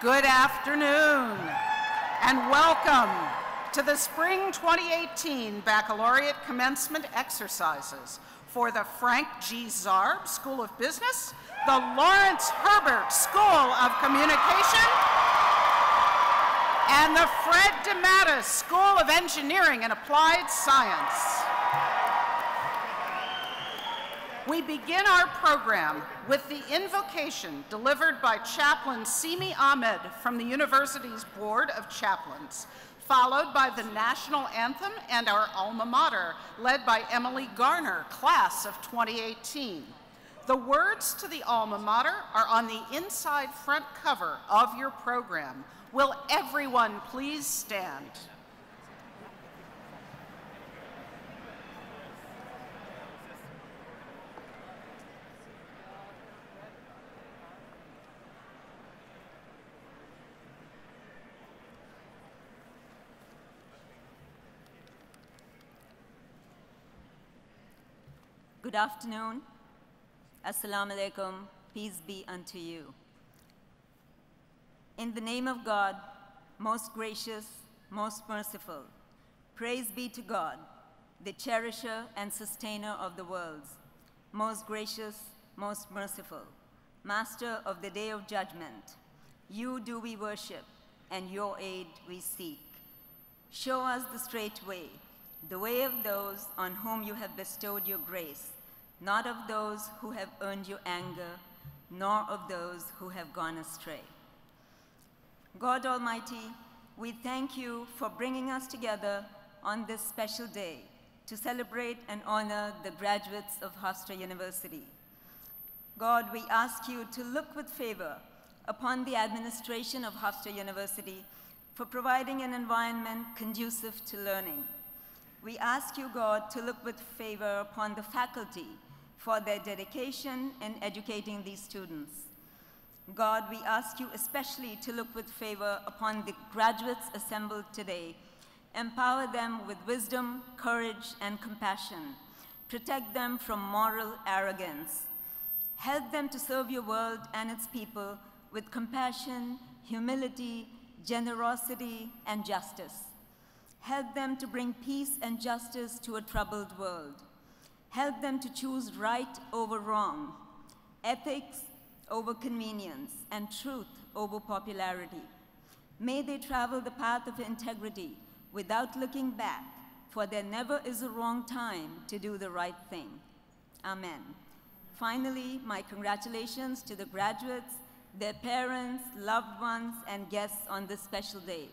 Good afternoon and welcome to the Spring 2018 Baccalaureate Commencement Exercises for the Frank G. Zarb School of Business, the Lawrence Herbert School of Communication, and the Fred DeMatteis School of Engineering and Applied Science. We begin our program with the invocation delivered by Chaplain Simi Ahmed from the university's Board of Chaplains, followed by the national anthem and our alma mater, led by Emily Garner, class of 2018. The words to the alma mater are on the inside front cover of your program. Will everyone please stand? Good afternoon. Assalamu alaikum. Peace be unto you. In the name of God, most gracious, most merciful, praise be to God, the cherisher and sustainer of the worlds, most gracious, most merciful, master of the day of judgment. You do we worship, and your aid we seek. Show us the straight way, the way of those on whom you have bestowed your grace, not of those who have earned your anger, nor of those who have gone astray. God Almighty, we thank you for bringing us together on this special day to celebrate and honor the graduates of Hofstra University. God, we ask you to look with favor upon the administration of Hofstra University for providing an environment conducive to learning. We ask you, God, to look with favor upon the faculty for their dedication in educating these students. God, we ask you especially to look with favor upon the graduates assembled today. Empower them with wisdom, courage, and compassion. Protect them from moral arrogance. Help them to serve your world and its people with compassion, humility, generosity, and justice. Help them to bring peace and justice to a troubled world. Help them to choose right over wrong, ethics over convenience, and truth over popularity. May they travel the path of integrity without looking back, for there never is a wrong time to do the right thing. Amen. Finally, my congratulations to the graduates, their parents, loved ones, and guests on this special day.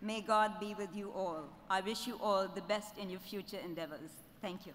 May God be with you all. I wish you all the best in your future endeavors. Thank you.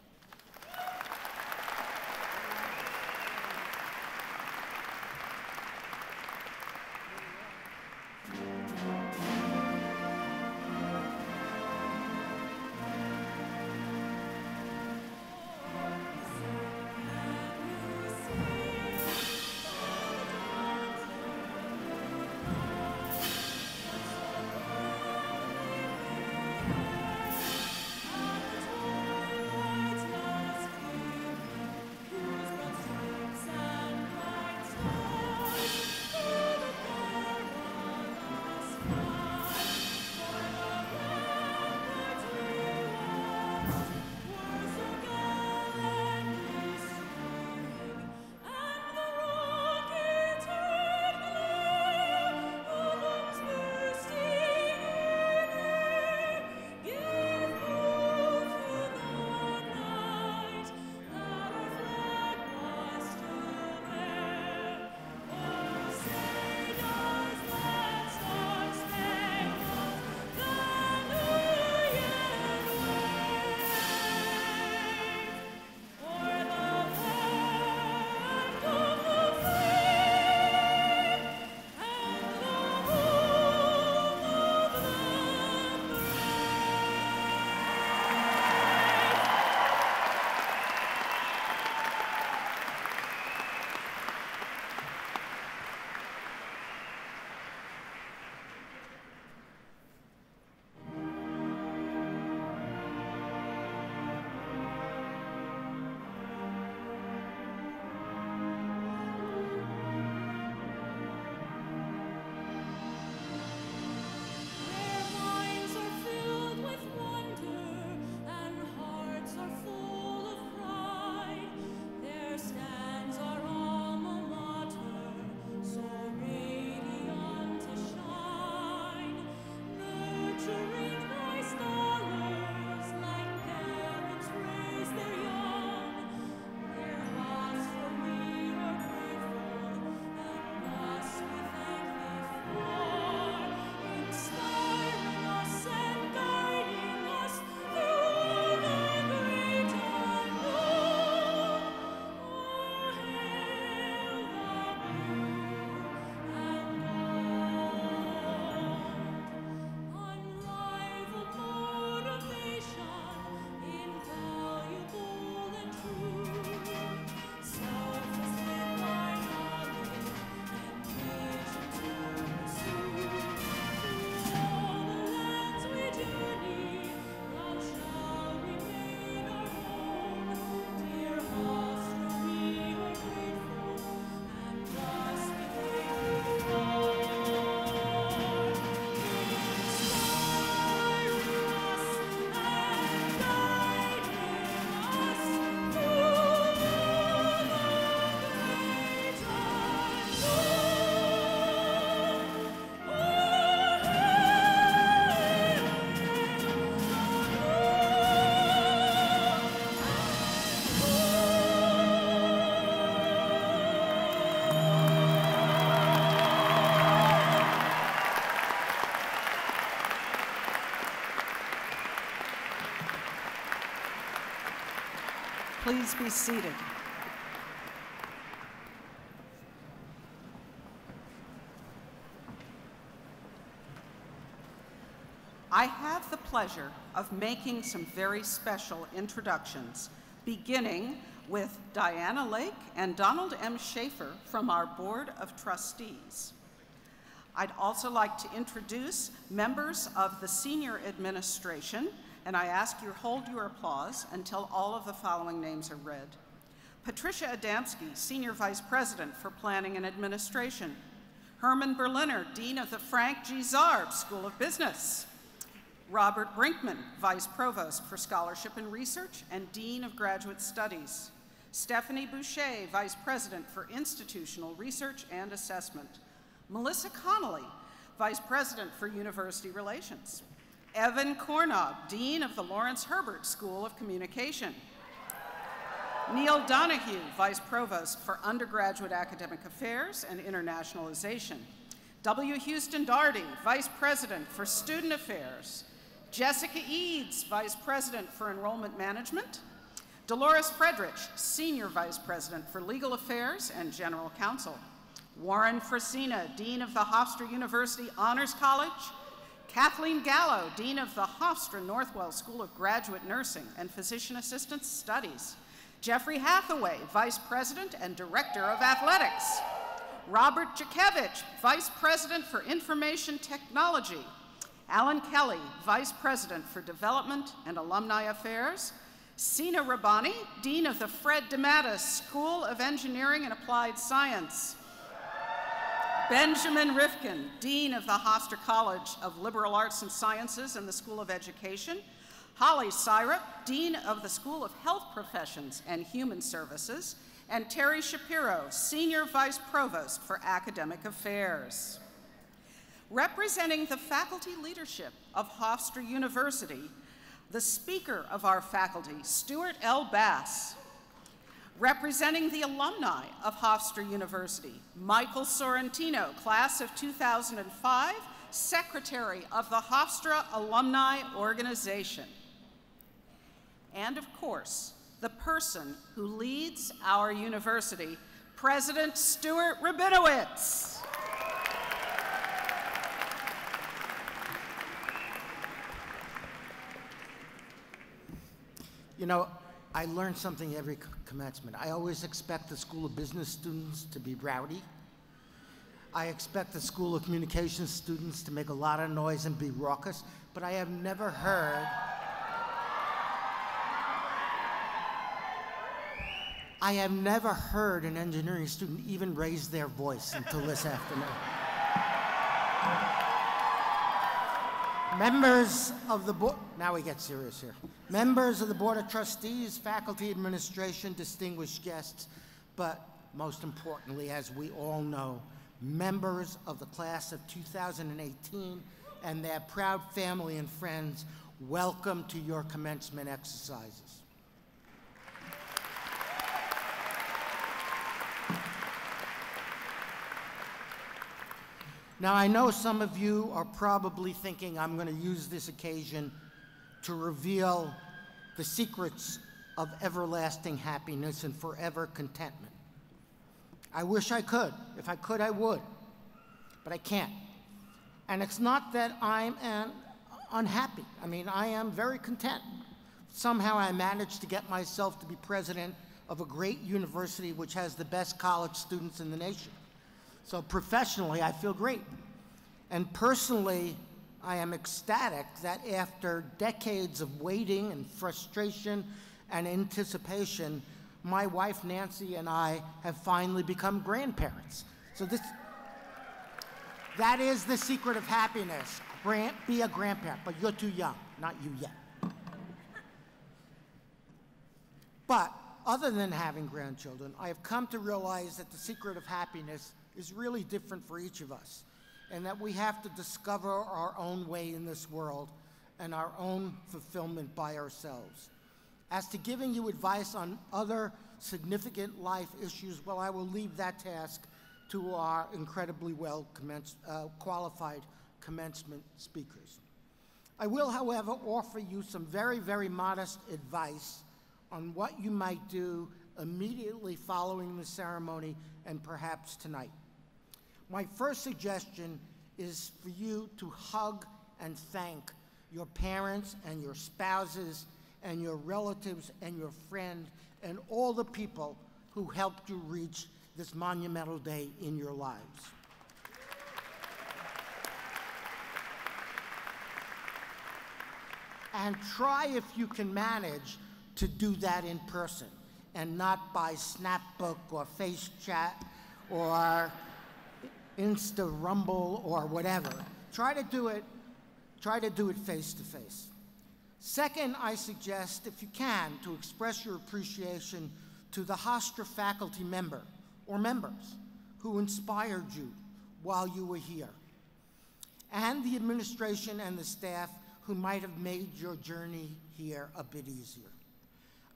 Please be seated. I have the pleasure of making some very special introductions, beginning with Diana Lake and Donald M. Schaefer from our Board of Trustees. I'd also like to introduce members of the senior administration, and I ask you hold your applause until all of the following names are read. Patricia Adamski, Senior Vice President for Planning and Administration. Herman Berliner, Dean of the Frank G. Zarb School of Business. Robert Brinkman, Vice Provost for Scholarship and Research and Dean of Graduate Studies. Stephanie Boucher, Vice President for Institutional Research and Assessment. Melissa Connolly, Vice President for University Relations. Evan Cornog, Dean of the Lawrence Herbert School of Communication. Neil Donahue, Vice Provost for Undergraduate Academic Affairs and Internationalization. W. Houston Dougharty, Vice President for Student Affairs. Jessica Eads, Vice President for Enrollment Management. Dolores Fredrich, Senior Vice President for Legal Affairs and General Counsel. Warren Frisina, Dean of the Hofstra University Honors College. Kathleen Gallo, Dean of the Hofstra Northwell School of Graduate Nursing and Physician Assistant Studies. Jeffrey Hathaway, Vice President and Director of Athletics. Robert Juckiewicz, Vice President for Information Technology. Alan Kelly, Vice President for Development and Alumni Affairs. Sina Rahmani, Dean of the Fred DeMatteis School of Engineering and Applied Science. Benjamin Rifkin, Dean of the Hofstra College of Liberal Arts and Sciences and the School of Education. Holly Seirup, Dean of the School of Health Professions and Human Services. And Terry Shapiro, Senior Vice Provost for Academic Affairs. Representing the faculty leadership of Hofstra University, the Speaker of our faculty, Stuart L. Bass, Representing the alumni of Hofstra University, Michael Sorrentino, class of 2005, Secretary of the Hofstra Alumni Organization. And of course, the person who leads our university, President Stuart Rabinowitz. You know, I learn something every commencement. I always expect the School of Business students to be rowdy. I expect the School of Communications students to make a lot of noise and be raucous, but I have never heard I have never heard an engineering student even raise their voice until this afternoon. Members of the board, now we get serious here. Members of the Board of Trustees, faculty, administration, distinguished guests, but most importantly, as we all know, members of the class of 2018 and their proud family and friends, welcome to your commencement exercises. Now, I know some of you are probably thinking I'm going to use this occasion to reveal the secrets of everlasting happiness and forever contentment. I wish I could. If I could, I would. But I can't. And it's not that I'm an unhappy. I mean, I am very content. Somehow I managed to get myself to be president of a great university which has the best college students in the nation. So professionally, I feel great. And personally, I am ecstatic that after decades of waiting and frustration and anticipation, my wife Nancy and I have finally become grandparents. So this, that is the secret of happiness. Grant, be a grandparent, but you're too young, not you yet. But other than having grandchildren, I have come to realize that the secret of happiness is really different for each of us, and that we have to discover our own way in this world and our own fulfillment by ourselves. As to giving you advice on other significant life issues, well, I will leave that task to our incredibly well commence, uh, qualified commencement speakers. I will, however, offer you some very, very modest advice on what you might do immediately following the ceremony and perhaps tonight. My first suggestion is for you to hug and thank your parents and your spouses and your relatives and your friends and all the people who helped you reach this monumental day in your lives. And try if you can manage to do that in person and not by Snapbook or Face Chat or Insta Rumble or whatever. Try to do it, try to do it face to face. Second, I suggest, if you can, to express your appreciation to the Hofstra faculty member or members who inspired you while you were here, and the administration and the staff who might have made your journey here a bit easier.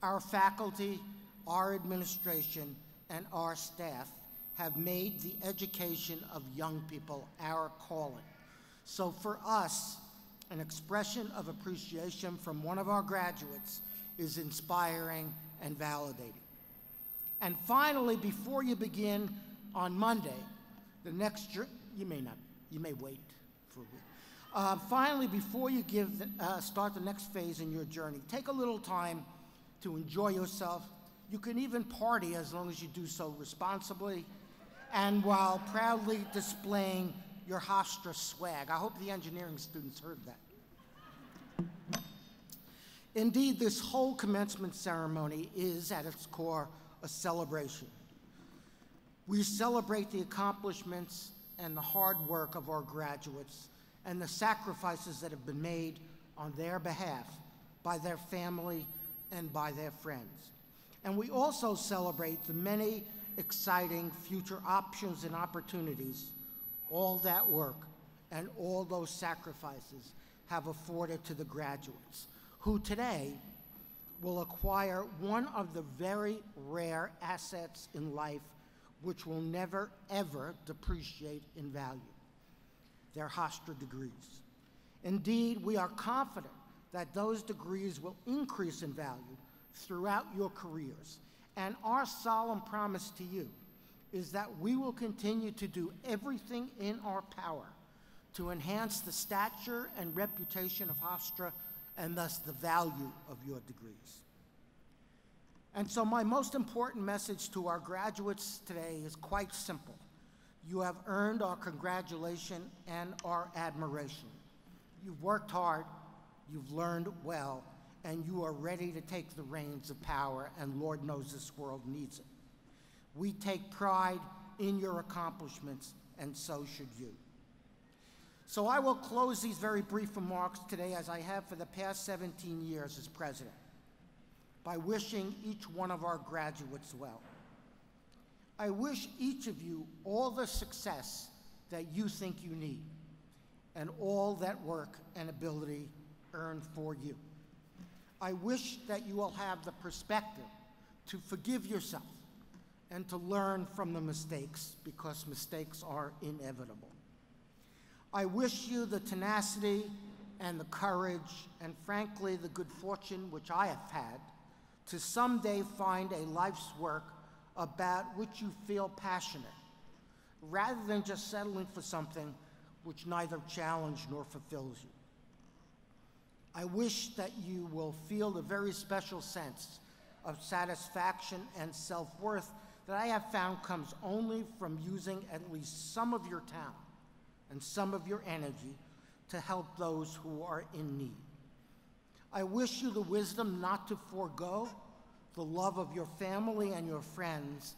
Our faculty, our administration, and our staff have made the education of young people our calling. So for us, an expression of appreciation from one of our graduates is inspiring and validating. And finally, before you begin on Monday, the next, you may not, you may wait for a week. Uh, finally, before you give the, uh, start the next phase in your journey, take a little time to enjoy yourself. You can even party as long as you do so responsibly and while proudly displaying your Hofstra swag. I hope the engineering students heard that. Indeed, this whole commencement ceremony is, at its core, a celebration. We celebrate the accomplishments and the hard work of our graduates and the sacrifices that have been made on their behalf by their family and by their friends. And we also celebrate the many exciting future options and opportunities all that work and all those sacrifices have afforded to the graduates, who today will acquire one of the very rare assets in life which will never, ever depreciate in value their Hofstra degrees. Indeed, we are confident that those degrees will increase in value throughout your careers. And our solemn promise to you is that we will continue to do everything in our power to enhance the stature and reputation of Hofstra and thus the value of your degrees. And so, my most important message to our graduates today is quite simple. You have earned our congratulation and our admiration. You've worked hard, you've learned well, and you are ready to take the reins of power, and Lord knows this world needs it. We take pride in your accomplishments, and so should you. So I will close these very brief remarks today, as I have for the past 17 years as president, by wishing each one of our graduates well. I wish each of you all the success that you think you need, and all that work and ability earned for you. I wish that you will have the perspective to forgive yourself and to learn from the mistakes because mistakes are inevitable. I wish you the tenacity and the courage and frankly the good fortune which I have had to someday find a life's work about which you feel passionate rather than just settling for something which neither challenges nor fulfills you. I wish that you will feel the very special sense of satisfaction and self-worth that I have found comes only from using at least some of your talent and some of your energy to help those who are in need. I wish you the wisdom not to forego the love of your family and your friends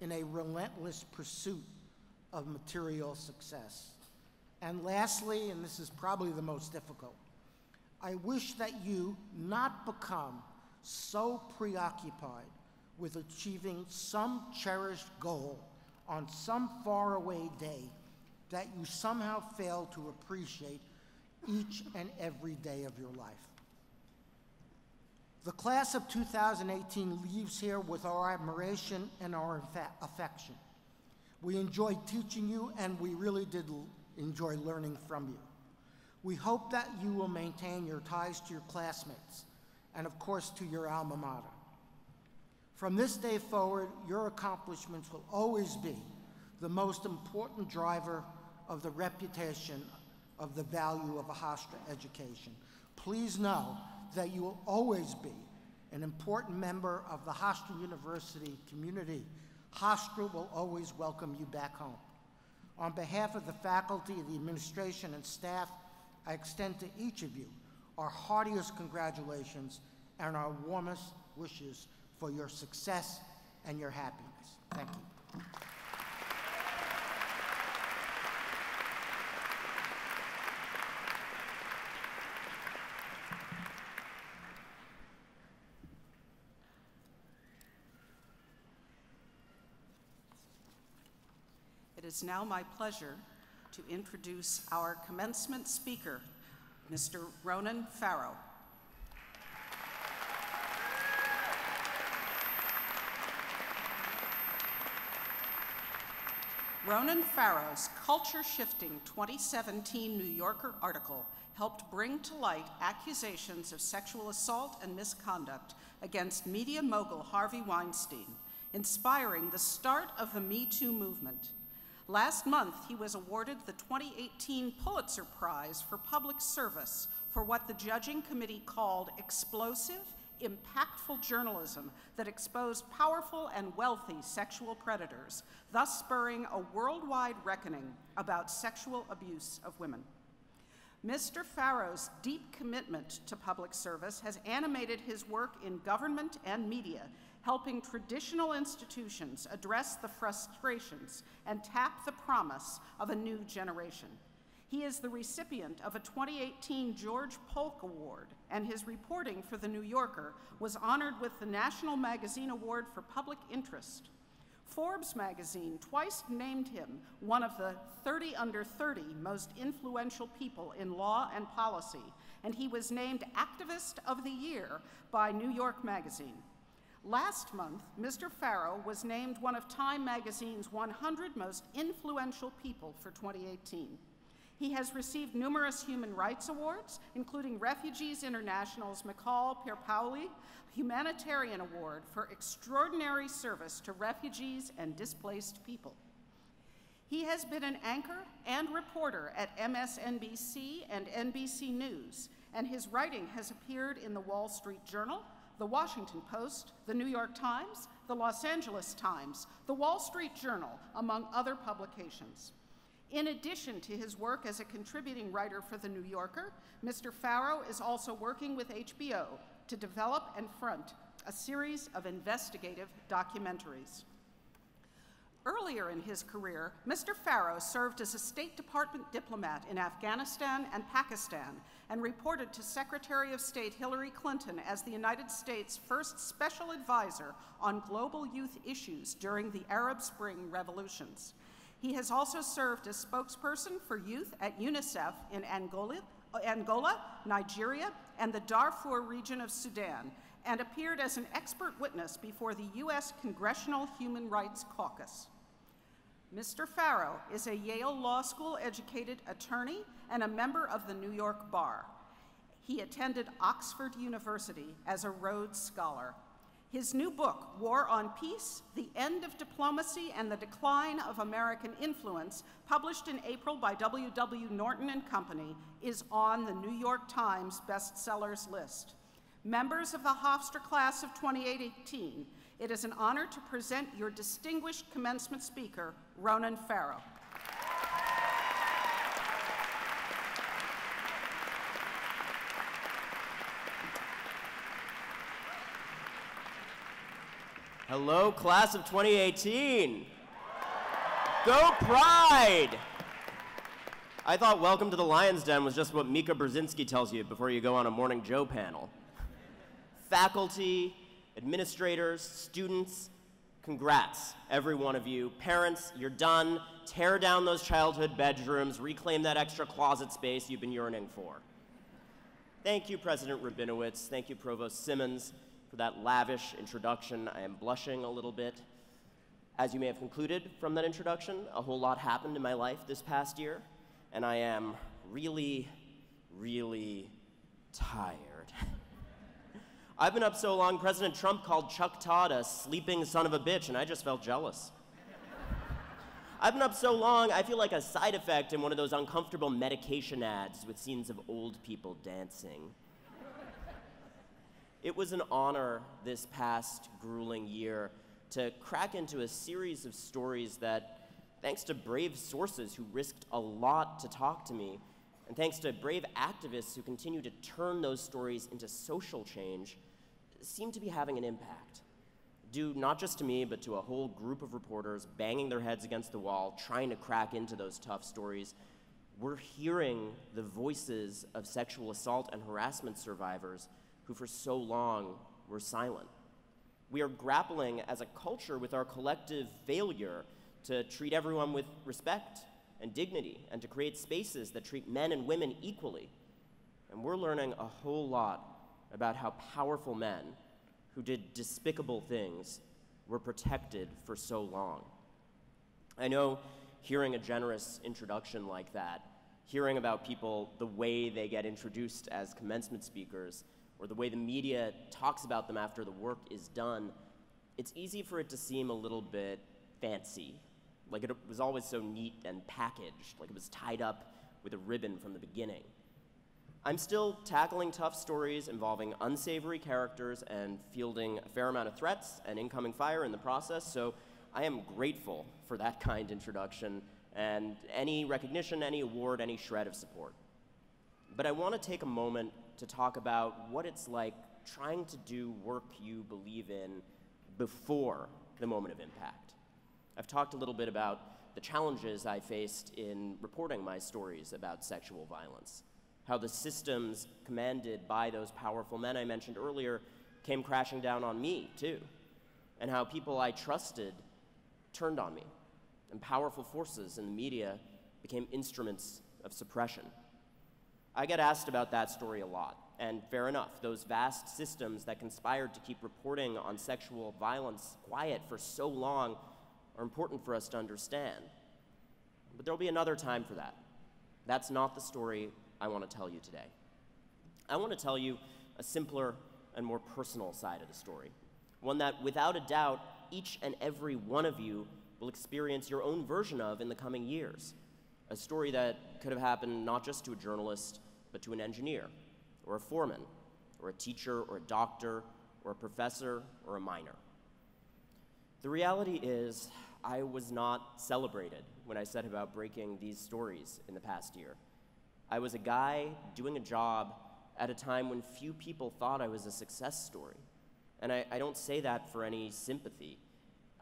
in a relentless pursuit of material success. And lastly, and this is probably the most difficult, I wish that you not become so preoccupied with achieving some cherished goal on some faraway day that you somehow fail to appreciate each and every day of your life. The class of 2018 leaves here with our admiration and our affection. We enjoyed teaching you, and we really did enjoy learning from you. We hope that you will maintain your ties to your classmates and, of course, to your alma mater. From this day forward, your accomplishments will always be the most important driver of the reputation of the value of a Hofstra education. Please know that you will always be an important member of the Hofstra University community. Hofstra will always welcome you back home. On behalf of the faculty, the administration, and staff, I extend to each of you our heartiest congratulations and our warmest wishes for your success and your happiness. Thank you. It is now my pleasure to introduce our commencement speaker, Mr. Ronan Farrow. Ronan Farrow's culture shifting 2017 New Yorker article helped bring to light accusations of sexual assault and misconduct against media mogul Harvey Weinstein, inspiring the start of the Me Too movement. Last month, he was awarded the 2018 Pulitzer Prize for Public Service for what the judging committee called explosive, impactful journalism that exposed powerful and wealthy sexual predators, thus spurring a worldwide reckoning about sexual abuse of women. Mr. Farrow's deep commitment to public service has animated his work in government and media, helping traditional institutions address the frustrations and tap the promise of a new generation. He is the recipient of a 2018 George Polk Award, and his reporting for The New Yorker was honored with the National Magazine Award for Public Interest. Forbes magazine twice named him one of the 30 under 30 most influential people in law and policy, and he was named Activist of the Year by New York Magazine. Last month, Mr. Farrow was named one of Time magazine's 100 most influential people for 2018. He has received numerous human rights awards, including Refugees International's McCall Pierpaoli Humanitarian Award for extraordinary service to refugees and displaced people. He has been an anchor and reporter at MSNBC and NBC News, and his writing has appeared in the Wall Street Journal, the Washington Post, the New York Times, the Los Angeles Times, the Wall Street Journal, among other publications. In addition to his work as a contributing writer for The New Yorker, Mr. Farrow is also working with HBO to develop and front a series of investigative documentaries. Earlier in his career, Mr. Farrow served as a State Department diplomat in Afghanistan and Pakistan and reported to Secretary of State Hillary Clinton as the United States' first special advisor on global youth issues during the Arab Spring revolutions. He has also served as spokesperson for youth at UNICEF in Angola, Angola, Nigeria, and the Darfur region of Sudan, and appeared as an expert witness before the U.S. Congressional Human Rights Caucus. Mr. Farrow is a Yale Law School educated attorney and a member of the New York Bar. He attended Oxford University as a Rhodes Scholar. His new book, War on Peace The End of Diplomacy and the Decline of American Influence, published in April by W. W. Norton and Company, is on the New York Times bestsellers list. Members of the Hofstra class of 2018, it is an honor to present your distinguished commencement speaker, Ronan Farrow. Hello, class of 2018. Go Pride! I thought Welcome to the Lion's Den was just what Mika Brzezinski tells you before you go on a Morning Joe panel. Faculty, administrators, students, congrats, every one of you. Parents, you're done. Tear down those childhood bedrooms, reclaim that extra closet space you've been yearning for. Thank you, President Rabinowitz. Thank you, Provost Simmons for that lavish introduction. I am blushing a little bit. As you may have concluded from that introduction, a whole lot happened in my life this past year, and I am really, really tired. I've been up so long, President Trump called Chuck Todd a sleeping son of a bitch, and I just felt jealous. I've been up so long, I feel like a side effect in one of those uncomfortable medication ads with scenes of old people dancing. It was an honor this past grueling year to crack into a series of stories that, thanks to brave sources who risked a lot to talk to me, and thanks to brave activists who continue to turn those stories into social change, seem to be having an impact. Due not just to me, but to a whole group of reporters banging their heads against the wall, trying to crack into those tough stories, we're hearing the voices of sexual assault and harassment survivors who for so long were silent. We are grappling as a culture with our collective failure to treat everyone with respect and dignity and to create spaces that treat men and women equally. And we're learning a whole lot about how powerful men who did despicable things were protected for so long. I know hearing a generous introduction like that, hearing about people the way they get introduced as commencement speakers, or the way the media talks about them after the work is done, it's easy for it to seem a little bit fancy. Like it was always so neat and packaged, like it was tied up with a ribbon from the beginning. I'm still tackling tough stories involving unsavory characters and fielding a fair amount of threats and incoming fire in the process, so I am grateful for that kind introduction and any recognition, any award, any shred of support. But I want to take a moment to talk about what it's like trying to do work you believe in before the moment of impact. I've talked a little bit about the challenges I faced in reporting my stories about sexual violence how the systems commanded by those powerful men I mentioned earlier came crashing down on me, too, and how people I trusted turned on me, and powerful forces in the media became instruments of suppression. I get asked about that story a lot, and fair enough, those vast systems that conspired to keep reporting on sexual violence quiet for so long are important for us to understand. But there'll be another time for that. That's not the story I want to tell you today. I want to tell you a simpler and more personal side of the story, one that, without a doubt, each and every one of you will experience your own version of in the coming years. A story that could have happened not just to a journalist, but to an engineer, or a foreman, or a teacher, or a doctor, or a professor, or a miner. The reality is, I was not celebrated when I set about breaking these stories in the past year. I was a guy doing a job at a time when few people thought I was a success story. And I, I, don't say that for any sympathy.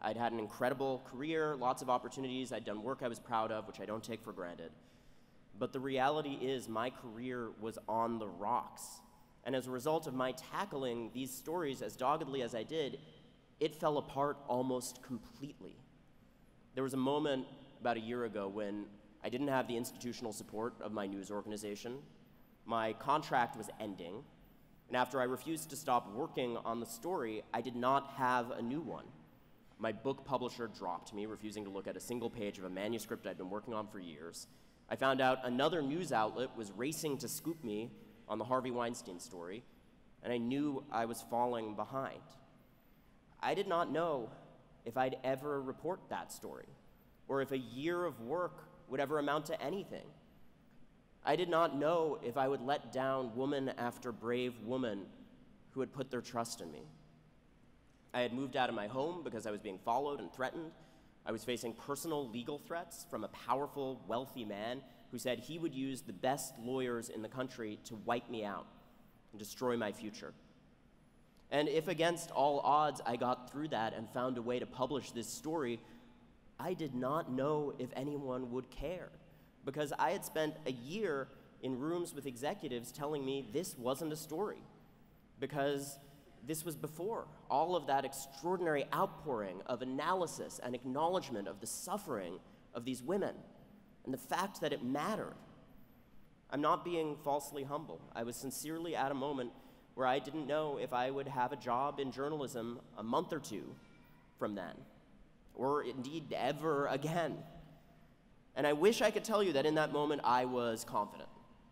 I'd had an incredible career, lots of opportunities, I'd done work I was proud of, which I don't take for granted. But the reality is, my career was on the rocks. And as a result of my tackling these stories as doggedly as I did, it fell apart almost completely. There was a moment about a year ago when I didn't have the institutional support of my news organization. My contract was ending. And after I refused to stop working on the story, I did not have a new one. My book publisher dropped me, refusing to look at a single page of a manuscript I'd been working on for years. I found out another news outlet was racing to scoop me on the Harvey Weinstein story, and I knew I was falling behind. I did not know if I'd ever report that story, or if a year of work would ever amount to anything. I did not know if I would let down woman after brave woman who had put their trust in me. I had moved out of my home because I was being followed and threatened. I was facing personal legal threats from a powerful, wealthy man who said he would use the best lawyers in the country to wipe me out and destroy my future. And if against all odds I got through that and found a way to publish this story, I did not know if anyone would care because I had spent a year in rooms with executives telling me this wasn't a story because this was before all of that extraordinary outpouring of analysis and acknowledgement of the suffering of these women and the fact that it mattered. I'm not being falsely humble. I was sincerely at a moment where I didn't know if I would have a job in journalism a month or two from then or indeed ever again. And I wish I could tell you that in that moment I was confident,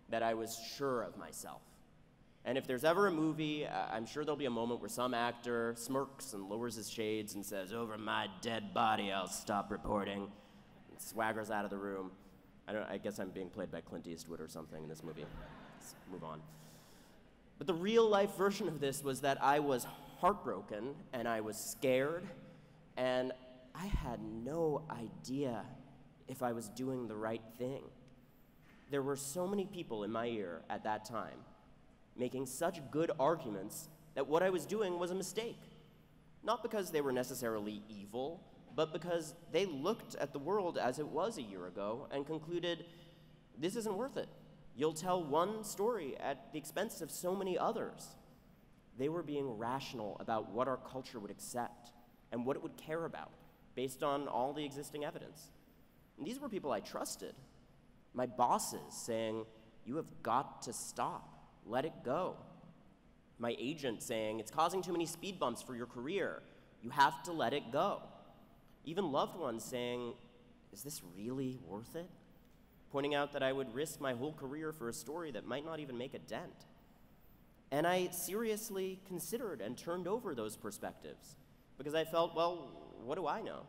that I was sure of myself. And if there's ever a movie, I'm sure there'll be a moment where some actor smirks and lowers his shades and says, Over my dead body, I'll stop reporting, and swaggers out of the room. I, don't, I guess I'm being played by Clint Eastwood or something in this movie. Let's move on. But the real life version of this was that I was heartbroken and I was scared and I had no idea if I was doing the right thing. There were so many people in my ear at that time making such good arguments that what I was doing was a mistake. Not because they were necessarily evil, but because they looked at the world as it was a year ago and concluded this isn't worth it. You'll tell one story at the expense of so many others. They were being rational about what our culture would accept and what it would care about based on all the existing evidence. And these were people I trusted. My bosses saying, You have got to stop, let it go. My agent saying, It's causing too many speed bumps for your career, you have to let it go. Even loved ones saying, Is this really worth it? Pointing out that I would risk my whole career for a story that might not even make a dent. And I seriously considered and turned over those perspectives because I felt, well, what do I know?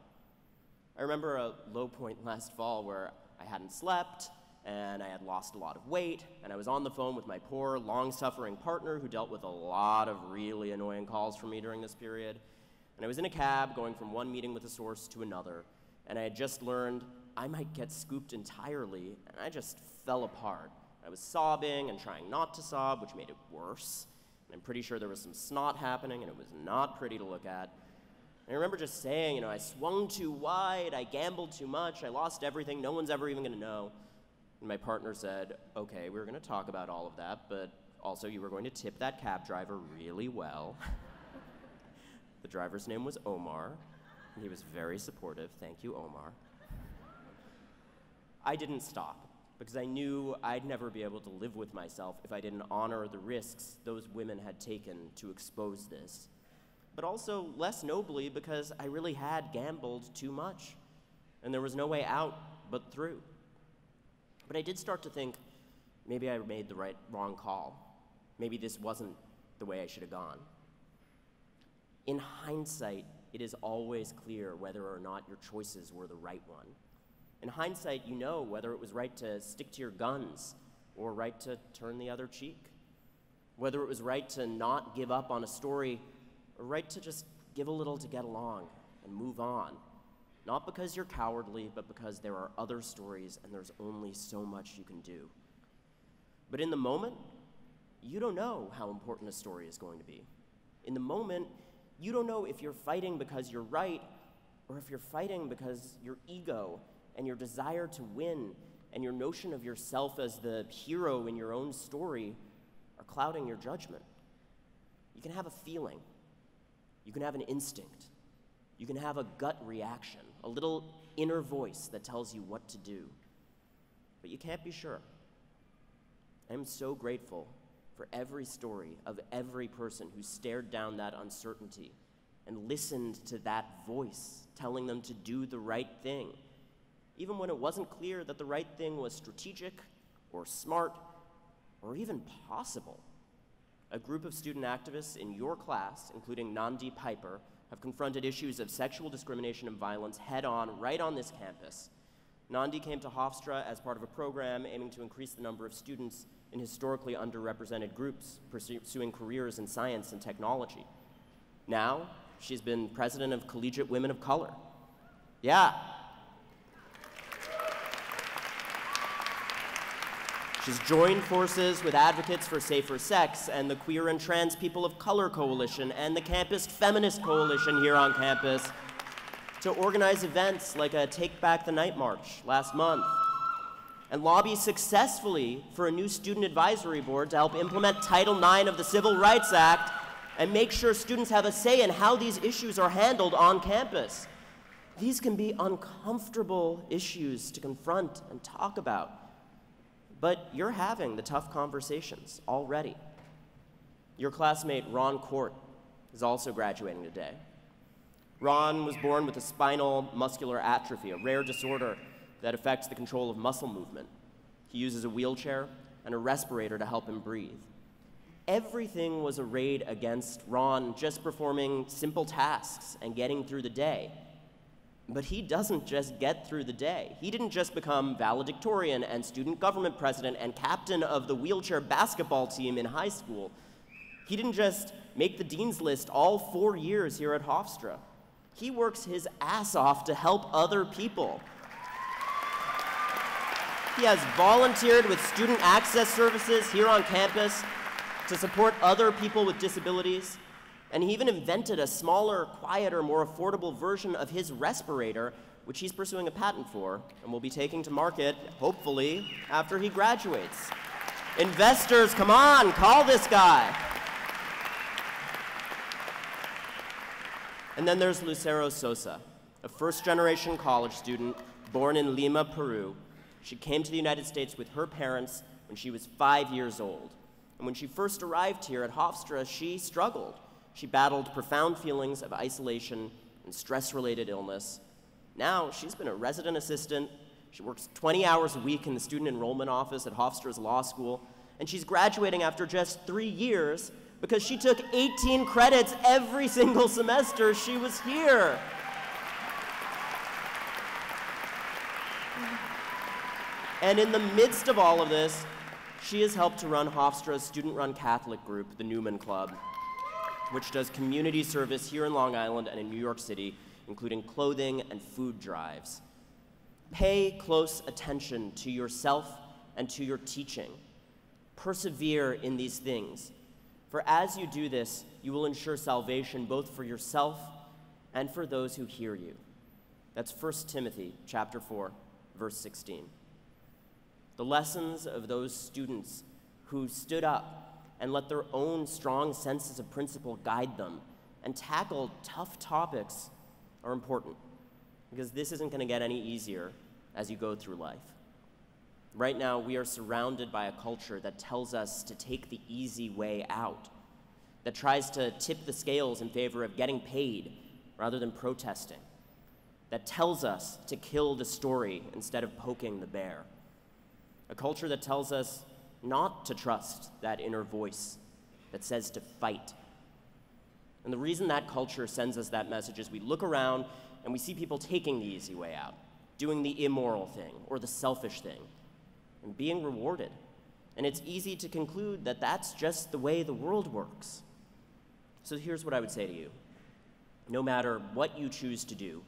I remember a low point last fall where I hadn't slept and I had lost a lot of weight, and I was on the phone with my poor, long suffering partner who dealt with a lot of really annoying calls from me during this period. And I was in a cab going from one meeting with a source to another, and I had just learned I might get scooped entirely, and I just fell apart. I was sobbing and trying not to sob, which made it worse. And I'm pretty sure there was some snot happening, and it was not pretty to look at. I remember just saying, you know, I swung too wide, I gambled too much, I lost everything, no one's ever even gonna know. And my partner said, okay, we are gonna talk about all of that, but also you were going to tip that cab driver really well. the driver's name was Omar, and he was very supportive. Thank you, Omar. I didn't stop because I knew I'd never be able to live with myself if I didn't honor the risks those women had taken to expose this but also less nobly because I really had gambled too much, and there was no way out but through. But I did start to think maybe I made the right wrong call. Maybe this wasn't the way I should have gone. In hindsight, it is always clear whether or not your choices were the right one. In hindsight, you know whether it was right to stick to your guns or right to turn the other cheek. Whether it was right to not give up on a story or right to just give a little to get along and move on. Not because you're cowardly, but because there are other stories and there's only so much you can do. But in the moment, you don't know how important a story is going to be. In the moment, you don't know if you're fighting because you're right or if you're fighting because your ego and your desire to win and your notion of yourself as the hero in your own story are clouding your judgment. You can have a feeling you can have an instinct. You can have a gut reaction, a little inner voice that tells you what to do. But you can't be sure. I'm so grateful for every story of every person who stared down that uncertainty and listened to that voice telling them to do the right thing, even when it wasn't clear that the right thing was strategic or smart or even possible a group of student activists in your class, including Nandi Piper, have confronted issues of sexual discrimination and violence head on right on this campus. Nandi came to Hofstra as part of a program aiming to increase the number of students in historically underrepresented groups pursuing careers in science and technology. Now, she's been president of Collegiate Women of Color. Yeah, She's joined forces with advocates for safer sex and the Queer and Trans People of Color Coalition and the Campus Feminist Coalition here on campus to organize events like a Take Back the Night March last month and lobby successfully for a new student advisory board to help implement Title IX of the Civil Rights Act and make sure students have a say in how these issues are handled on campus. These can be uncomfortable issues to confront and talk about. But you're having the tough conversations already. Your classmate Ron Court is also graduating today. Ron was born with a spinal muscular atrophy, a rare disorder that affects the control of muscle movement. He uses a wheelchair and a respirator to help him breathe. Everything was arrayed against Ron just performing simple tasks and getting through the day. But he doesn't just get through the day. He didn't just become valedictorian and student government president and captain of the wheelchair basketball team in high school. He didn't just make the dean's list all four years here at Hofstra. He works his ass off to help other people. He has volunteered with student access services here on campus to support other people with disabilities, and he even invented a smaller, quieter, more affordable version of his respirator, which he's pursuing a patent for and will be taking to market, hopefully, after he graduates. Investors, come on, call this guy. And then there's Lucero Sosa, a first generation college student born in Lima, Peru. She came to the United States with her parents when she was five years old. And when she first arrived here at Hofstra, she struggled. She battled profound feelings of isolation and stress related illness. Now, she's been a resident assistant. She works 20 hours a week in the student enrollment office at Hofstra's law school. And she's graduating after just three years because she took 18 credits every single semester she was here. And in the midst of all of this, she has helped to run Hofstra's student run Catholic group, the Newman Club, which does community service here in Long Island and in New York City, including clothing and food drives. Pay close attention to yourself and to your teaching. Persevere in these things for as you do this, you will ensure salvation both for yourself and for those who hear you. That's 1 Timothy chapter 4, verse 16. The lessons of those students who stood up and let their own strong senses of principle guide them and tackle tough topics are important because this isn't going to get any easier as you go through life. Right now, we are surrounded by a culture that tells us to take the easy way out, that tries to tip the scales in favor of getting paid rather than protesting, that tells us to kill the story instead of poking the bear. A culture that tells us not to trust that inner voice that says to fight. And the reason that culture sends us that message is we look around and we see people taking the easy way out, doing the immoral thing or the selfish thing and being rewarded. And it's easy to conclude that that's just the way the world works. So here's what I would say to you no matter what you choose to do,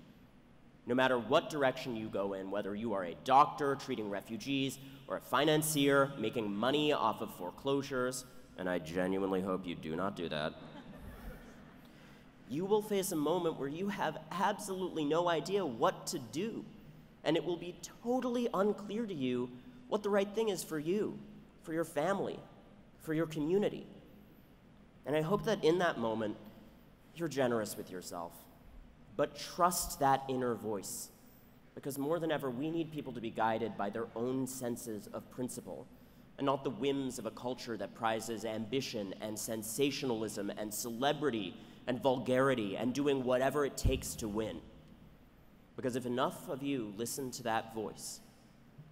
no matter what direction you go in, whether you are a doctor treating refugees or a financier making money off of foreclosures, and I genuinely hope you do not do that, you will face a moment where you have absolutely no idea what to do, and it will be totally unclear to you what the right thing is for you, for your family, for your community. And I hope that in that moment, you're generous with yourself, but trust that inner voice. Because more than ever, we need people to be guided by their own senses of principle and not the whims of a culture that prizes ambition and sensationalism and celebrity and vulgarity and doing whatever it takes to win. Because if enough of you listen to that voice,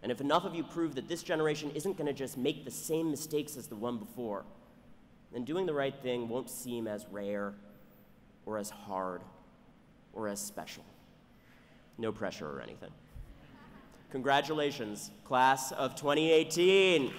and if enough of you prove that this generation isn't going to just make the same mistakes as the one before, then doing the right thing won't seem as rare or as hard or as special. No pressure or anything. Congratulations, class of 2018.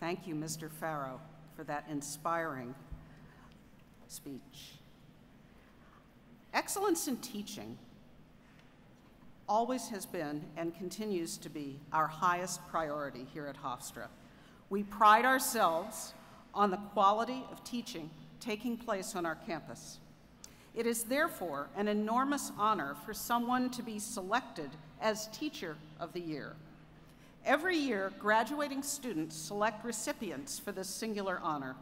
Thank you, Mr. Farrow, for that inspiring speech. Excellence in teaching always has been and continues to be our highest priority here at Hofstra. We pride ourselves on the quality of teaching taking place on our campus. It is therefore an enormous honor for someone to be selected as Teacher of the Year. Every year, graduating students select recipients for this singular honor.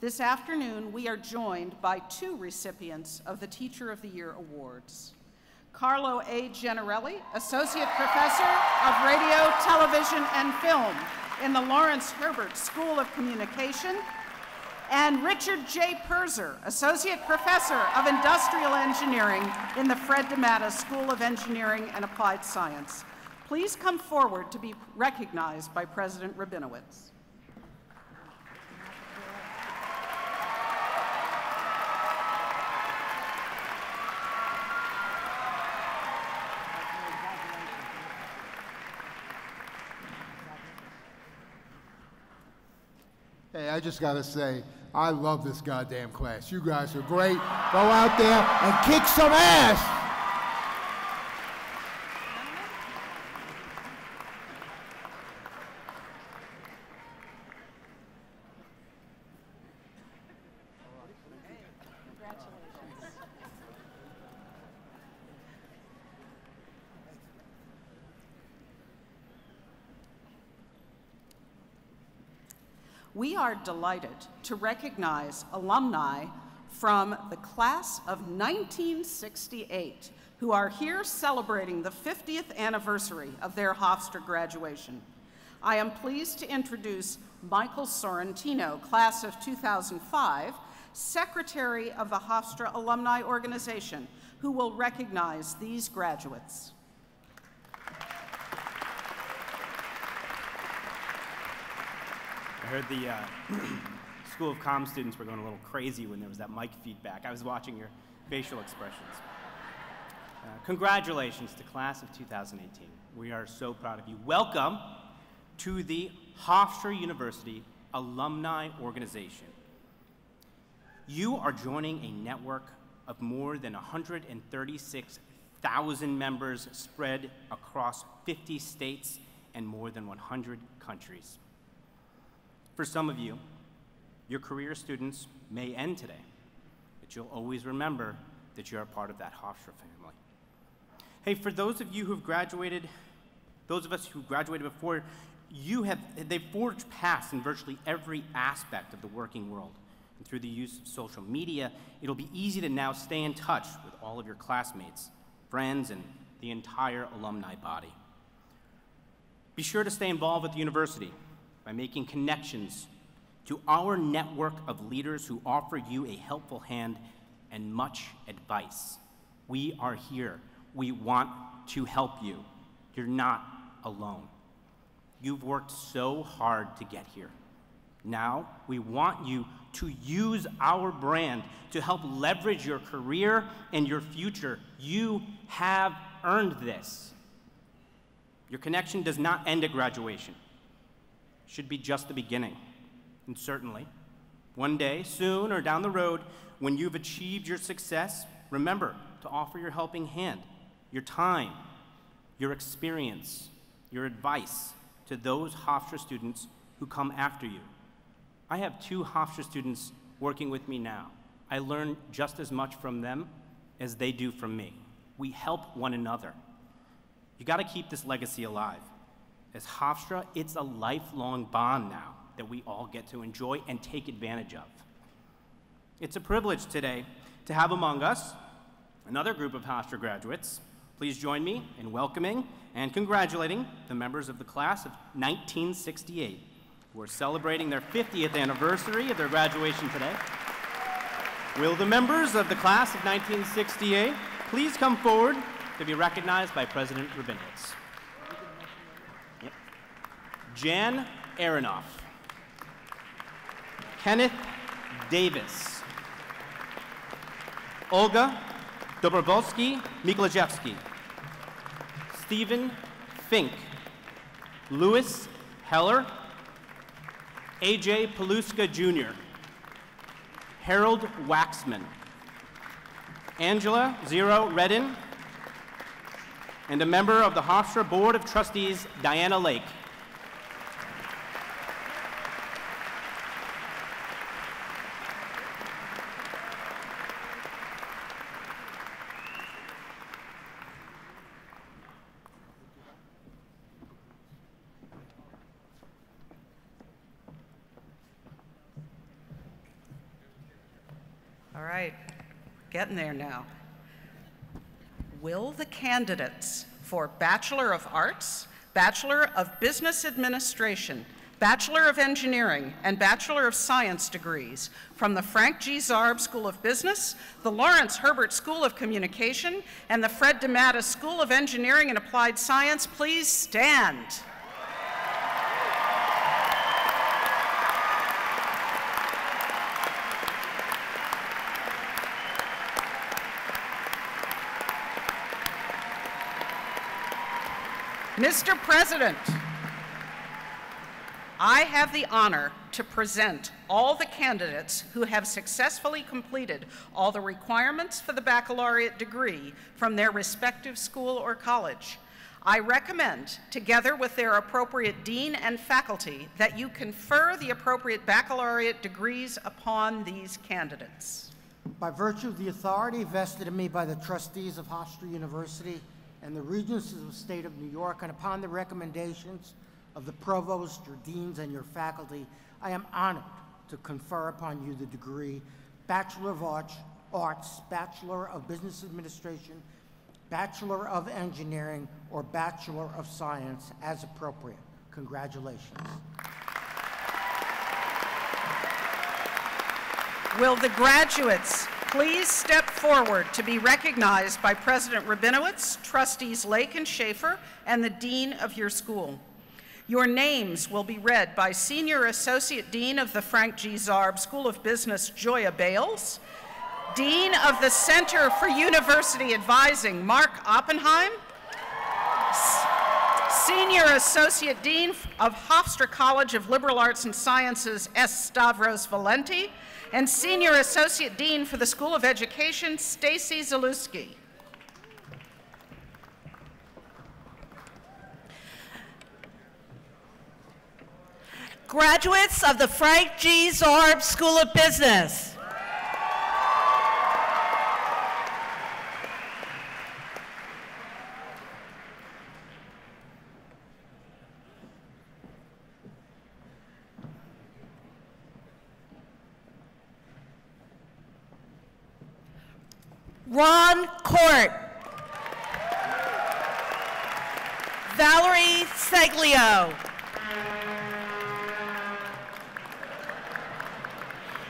This afternoon, we are joined by two recipients of the Teacher of the Year awards. Carlo A. Gennarelli, Associate Professor of Radio, Television, and Film in the Lawrence Herbert School of Communication, and Richard J. Puerzer, Associate Professor of Industrial Engineering in the Fred DeMatteis School of Engineering and Applied Science. Please come forward to be recognized by President Rabinowitz. Hey, I just gotta say, I love this goddamn class. You guys are great. Go out there and kick some ass. We are delighted to recognize alumni from the class of 1968 who are here celebrating the 50th anniversary of their Hofstra graduation. I am pleased to introduce Michael Sorrentino, class of 2005, Secretary of the Hofstra Alumni Organization, who will recognize these graduates. I heard the uh, School of Com students were going a little crazy when there was that mic feedback. I was watching your facial expressions. Uh, congratulations to class of 2018. We are so proud of you. Welcome to the Hofstra University Alumni Organization. You are joining a network of more than 136,000 members spread across 50 states and more than 100 countries. For some of you, your career students may end today, but you'll always remember that you're a part of that Hofstra family. Hey, for those of you who've graduated, those of us who graduated before, you have, they've forged paths in virtually every aspect of the working world. And through the use of social media, it'll be easy to now stay in touch with all of your classmates, friends, and the entire alumni body. Be sure to stay involved with the university by making connections to our network of leaders who offer you a helpful hand and much advice. We are here. We want to help you. You're not alone. You've worked so hard to get here. Now, we want you to use our brand to help leverage your career and your future. You have earned this. Your connection does not end at graduation should be just the beginning. And certainly, one day, soon or down the road, when you've achieved your success, remember to offer your helping hand, your time, your experience, your advice to those Hofstra students who come after you. I have two Hofstra students working with me now. I learn just as much from them as they do from me. We help one another. You got to keep this legacy alive. As Hofstra, it's a lifelong bond now that we all get to enjoy and take advantage of. It's a privilege today to have among us another group of Hofstra graduates. Please join me in welcoming and congratulating the members of the class of 1968 who are celebrating their 50th anniversary of their graduation today. Will the members of the class of 1968 please come forward to be recognized by President Rabinowitz? Jan Aronoff. Kenneth Davis. Olga Dobrovolsky Miklajewski. Stephen Fink. Louis Heller. AJ Paluska Jr. Harold Waxman. Angela Zero Redden. And a member of the Hofstra Board of Trustees, Diana Lake. All right, getting there now. Will the candidates for Bachelor of Arts, Bachelor of Business Administration, Bachelor of Engineering, and Bachelor of Science degrees from the Frank G. Zarb School of Business, the Lawrence Herbert School of Communication, and the Fred DeMatteis School of Engineering and Applied Science please stand? Mr. President, I have the honor to present all the candidates who have successfully completed all the requirements for the baccalaureate degree from their respective school or college. I recommend, together with their appropriate dean and faculty, that you confer the appropriate baccalaureate degrees upon these candidates. By virtue of the authority vested in me by the trustees of Hofstra University and the Regents of the State of New York, and upon the recommendations of the provost, your deans, and your faculty, I am honored to confer upon you the degree Bachelor of Arts, Arts, Bachelor of Business Administration, Bachelor of Engineering, or Bachelor of Science as appropriate. Congratulations. Will the graduates please step forward to be recognized by President Rabinowitz, trustees Lake and Schaefer, and the dean of your school? Your names will be read by Senior Associate Dean of the Frank G. Zarb School of Business, Joya Bales, Dean of the Center for University Advising, Mark Oppenheim, Senior Associate Dean of Hofstra College of Liberal Arts and Sciences, S. Stavros Valenti, and Senior Associate Dean for the School of Education, Stacy Zaluski. Graduates of the Frank G. Zarb School of Business. Ron Court. Valerie Seglio.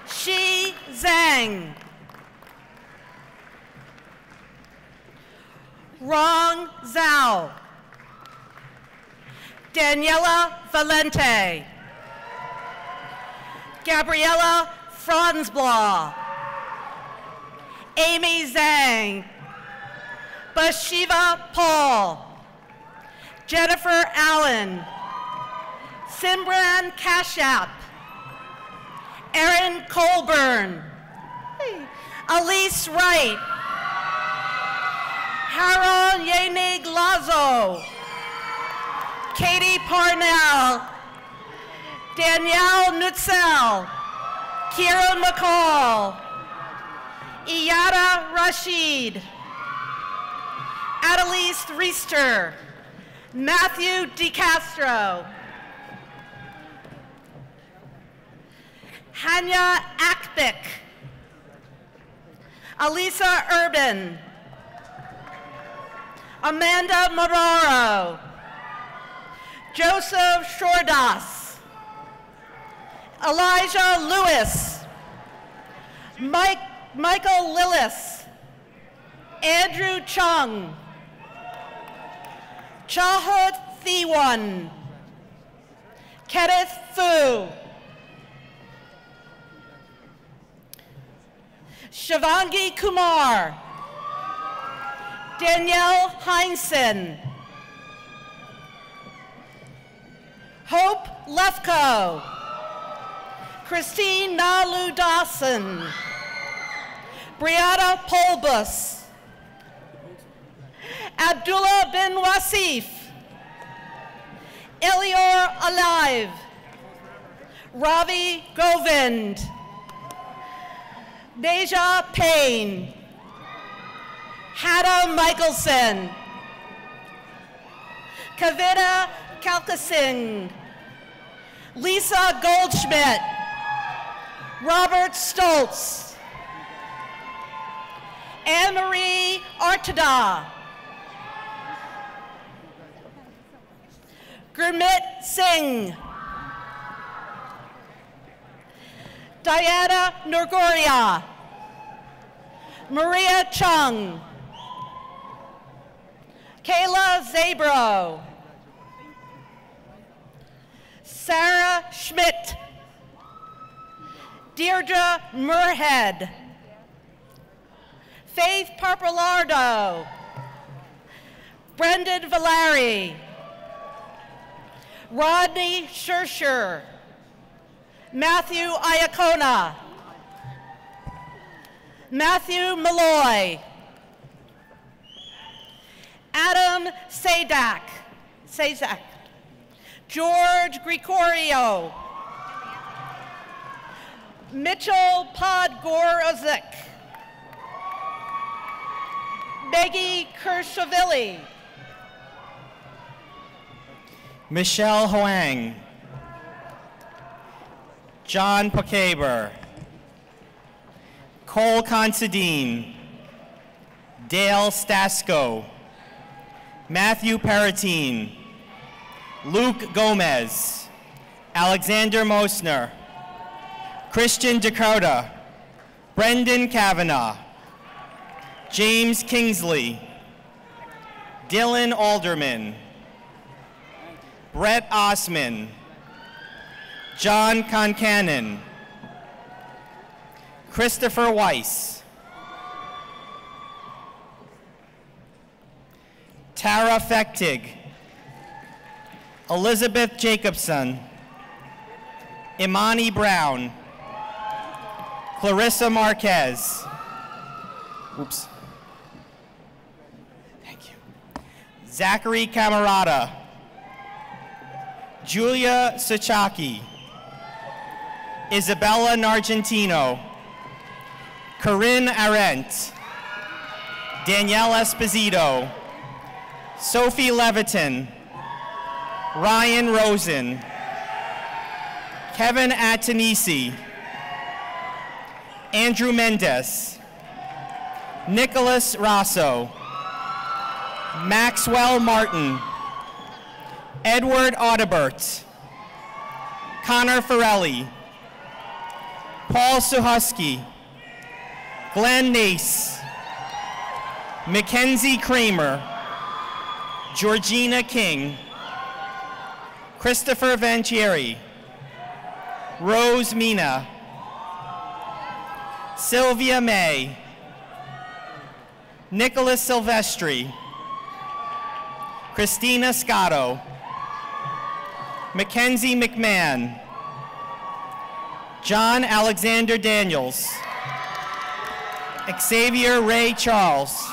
Shi Zhang. Rong Zhao. Daniela Valente. Gabriella Franzblaw. Amy Zhang. Bashiva Paul. Jennifer Allen. Simran Kashyap. Erin Colburn. Elise Wright. Harold Yenig Lazo. Katie Parnell. Danielle Nutzel. Kira McCall. Iyada Rashid. Annalise Reister. Matthew DeCastro. Hanya Akbik. Alisa Urban. Amanda Moraro, Joseph Shordas. Elijah Lewis. Mike, Michael Lillis. Andrew Chung. Chahut Thiwan. Kenneth Fu. Shivangi Kumar. Danielle Heinsen. Hope Lefko. Christine Nalu Dawson. Brianna Polbus. Abdullah bin Wasif. Elior Alive. Ravi Govind. Deja Payne. Hannah Michelson. Kavita Kalkasing. Lisa Goldschmidt. Robert Stoltz. Anne Marie Artada. Gurmit Singh. Diana Norgoria. Maria Chung. Kayla Zabro. Sarah Schmidt. Deirdre Murhead. Faith Parpalardo. Brendan Valeri. Rodney Shersher. Matthew Iacona. Matthew Malloy. Adam Sadak. Sazak. George Gregorio. Mitchell Podgorozik. Maggie Kershavilli. Michelle Huang. John Pakaber. Cole Considine. Dale Stasko. Matthew Paratine. Luke Gomez. Alexander Mosner. Christian Dakota. Brendan Kavanaugh. James Kingsley. Dylan Alderman. Brett Osman. John Concanon. Christopher Weiss. Tara Fechtig. Elizabeth Jacobson. Imani Brown. Clarissa Marquez. Oops. Thank you. Zachary Camarada. Julia Sachaki. Isabella Nargentino. Corinne Arendt. Danielle Esposito. Sophie Leviton. Ryan Rosen. Kevin Atanisi. Andrew Mendez. Nicholas Rosso. Maxwell Martin. Edward Audibert. Connor Farelli. Paul Suhusky. Glenn Nace. Mackenzie Kramer. Georgina King. Christopher Vanchieri. Rose Mina. Sylvia May. Nicholas Silvestri. Christina Scotto. Mackenzie McMahon. John Alexander Daniels. Xavier Ray Charles.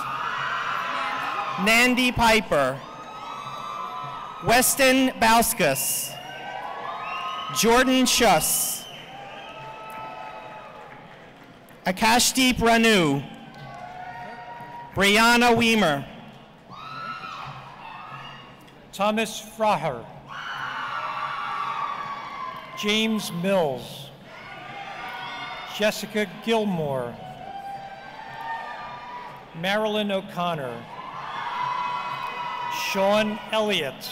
Nandi Piper. Weston Bauskas. Jordan Schuss. Akashdeep Ranu. Brianna Weimer. Thomas Fraher. James Mills. Jessica Gilmore. Marilyn O'Connor. Sean Elliott.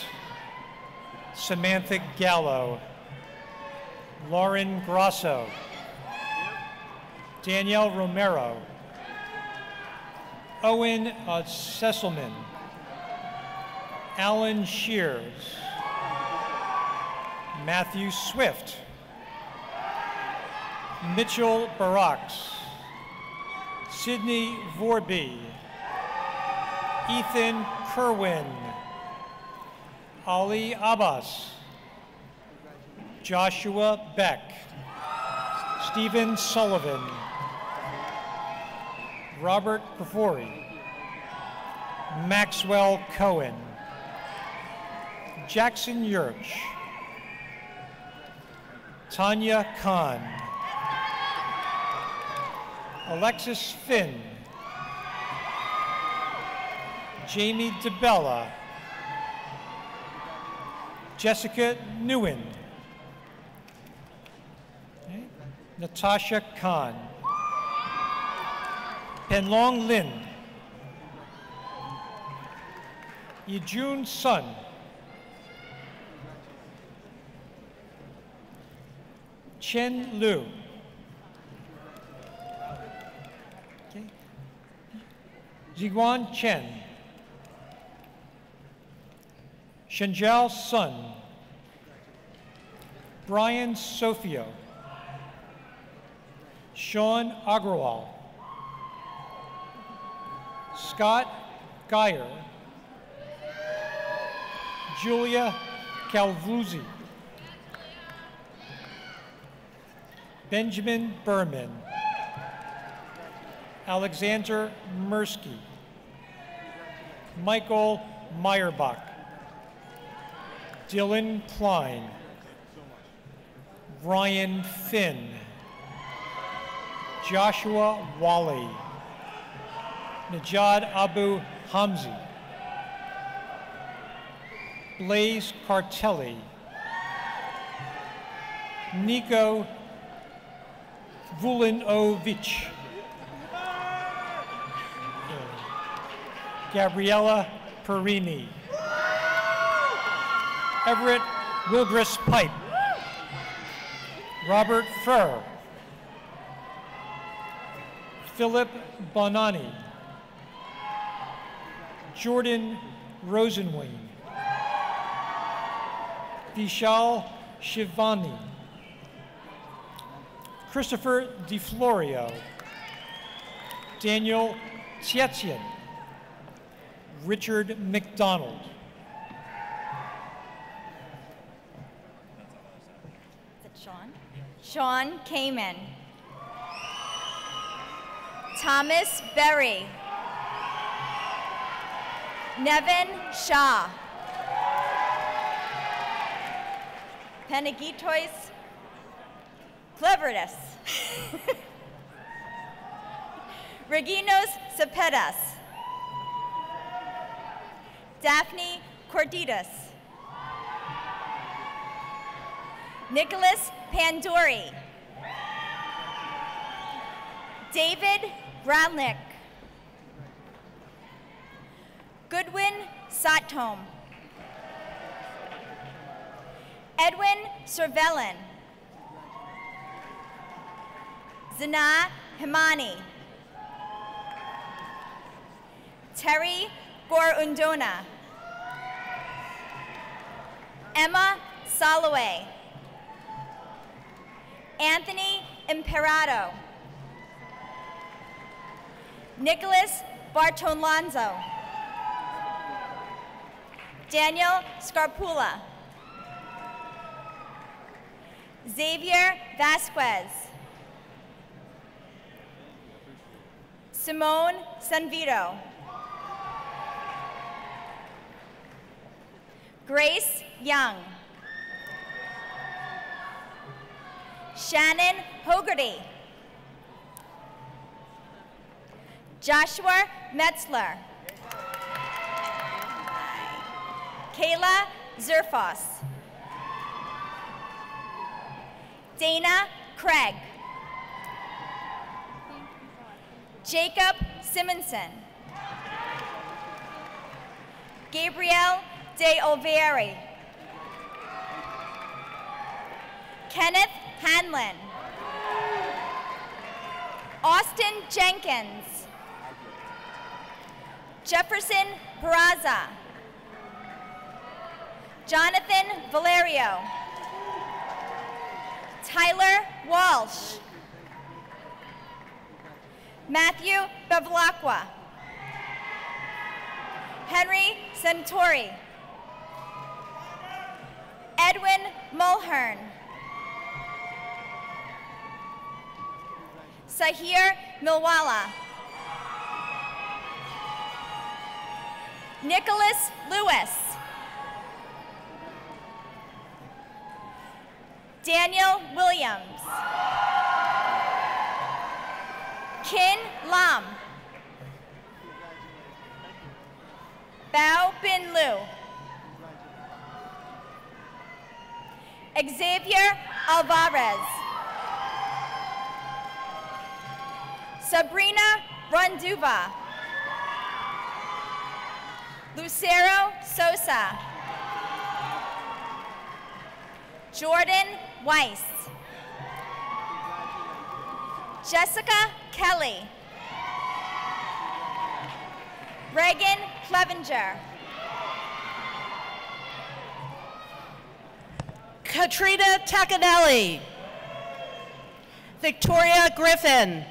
Samantha Gallo. Lauren Grosso. Danielle Romero. Owen uh. Alan Shears. Matthew Swift. Mitchell Baraks. Sydney Vorby. Ethan Kerwin. Ali Abbas. Joshua Beck. Stephen Sullivan. Robert Grafori. Maxwell Cohen. Jackson Yurch. Tanya Khan. Alexis Finn. Jamie DeBella. Jessica Nguyen. Natasha Khan. Penlong Lin. Yijun Sun. Chen Lu. Okay. Ziguan Chen. Shenjiao Sun. Brian Sofio. Sean Agrawal. Scott Geyer. Julia Calvuzzi. Benjamin Berman. Alexander Mirsky. Michael Meyerbach. Dylan Klein. Ryan Finn. Joshua Wally. Najad Abu Hamzi. Blaze Cartelli. Nico Vulinovich. Gabriella Perini. Everett Wilgris Pipe. Robert Furr. Philip Bonani. Jordan Rosenwein. Vishal Shivani. Christopher DeFlorio. Daniel Tietjen. Richard McDonald. Is it Sean? Sean Kamen. Thomas Berry. Nevin Shah. Penegitos Cleverdus. Reginos Cepedas. Daphne Corditas. Nicholas Pandori. David Bradlick. Goodwin Satom. Edwin Cervellin. Zana Himani. Terry Gorundona. Emma Soloway. Anthony Imperato. Nicholas Bartolanzo. Daniel Scarpula. Xavier Vasquez. Simone Sanvito. Grace Young. Shannon Hogarty. Joshua Metzler. Kayla Zerfos. Dana Craig. Jacob Simonson. Gabriel De Olveri. Kenneth Hanlon. Austin Jenkins. Jefferson Peraza. Jonathan Valerio. Tyler Walsh. Matthew Bevilacqua. Henry Centauri. Edwin Mulhern. Sahir Milwala. Nicholas Lewis. Daniel Williams. Kin Lam. Bao Bin Lu. Xavier Alvarez. Sabrina Ronduva. Lucero Sosa. Jordan Weiss. Jessica Kelly. Reagan Clevenger. Katrina Tacanelli. Victoria Griffin.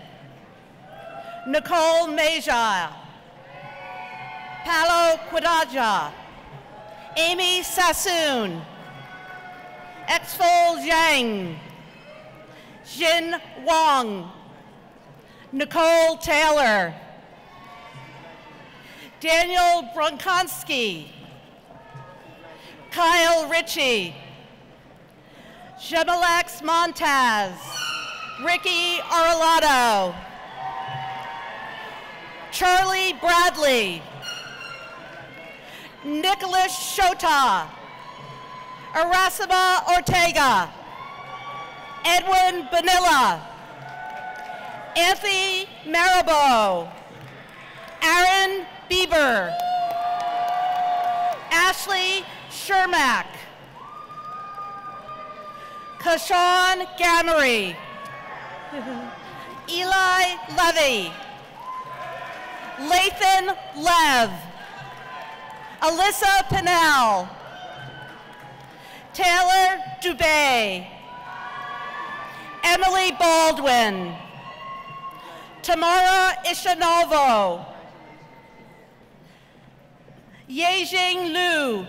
Nicole Meja. Paolo Quadaja. Amy Sassoon. Exfol Zhang. Jin Wang. Nicole Taylor. Daniel Bronkonsky. Kyle Ritchie. Gemalex Montaz. Ricky Arlotto. Charlie Bradley. Nicholas Shota. Erasima Ortega. Edwin Bonilla. Anthony Marabo. Aaron Bieber. Ashley Shermack. Kashawn Gamery. Eli Levy. Lathan Lev. Alyssa Pinnell. Taylor Dubay. Emily Baldwin. Tamara Ishanovo. Yejing Liu.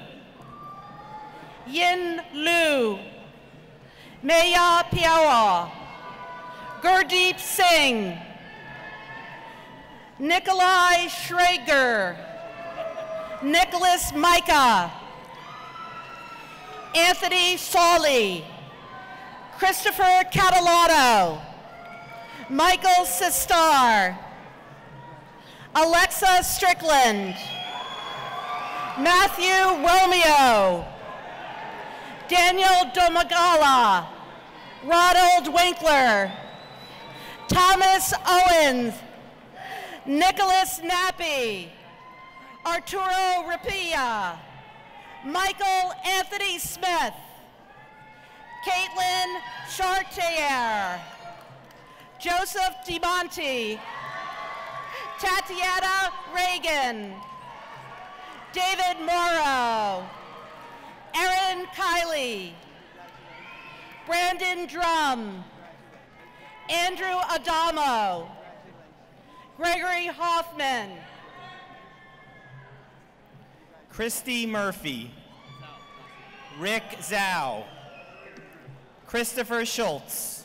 Yin Liu. Maya Piawa. Gurdeep Singh. Nikolai Schrager. Nicholas Micah. Anthony Solly. Christopher Catalano. Michael Sistar. Alexa Strickland. Matthew Romeo. Daniel Domagala. Ronald Winkler. Thomas Owens. Nicholas Nappy. Arturo Rapilla. Michael Anthony Smith. Caitlin Chartier. Joseph DiMonte. Tatiana Reagan. David Morrow. Erin Kiley. Brandon Drum. Andrew Adamo. Gregory Hoffman. Christy Murphy. Rick Zhao. Christopher Schultz.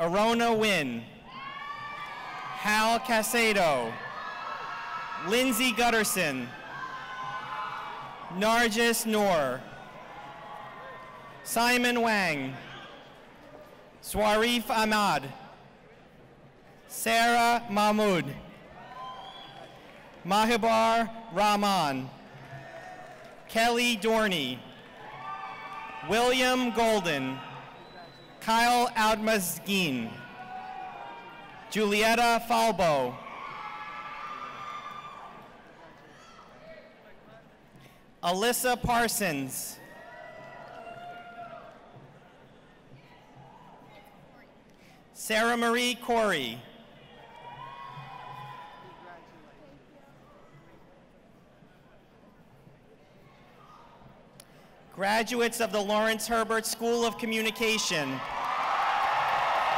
Arona Wynn. Hal Casado. Lindsay Gutterson. Nargis Noor. Simon Wang. Swarif Ahmad. Sarah Mahmood. Mahibar Rahman. Kelly Dorney. William Golden. Kyle Outmazgin. Julietta Falbo. Alyssa Parsons. Sarah Marie Corey. Graduates of the Lawrence Herbert School of Communication.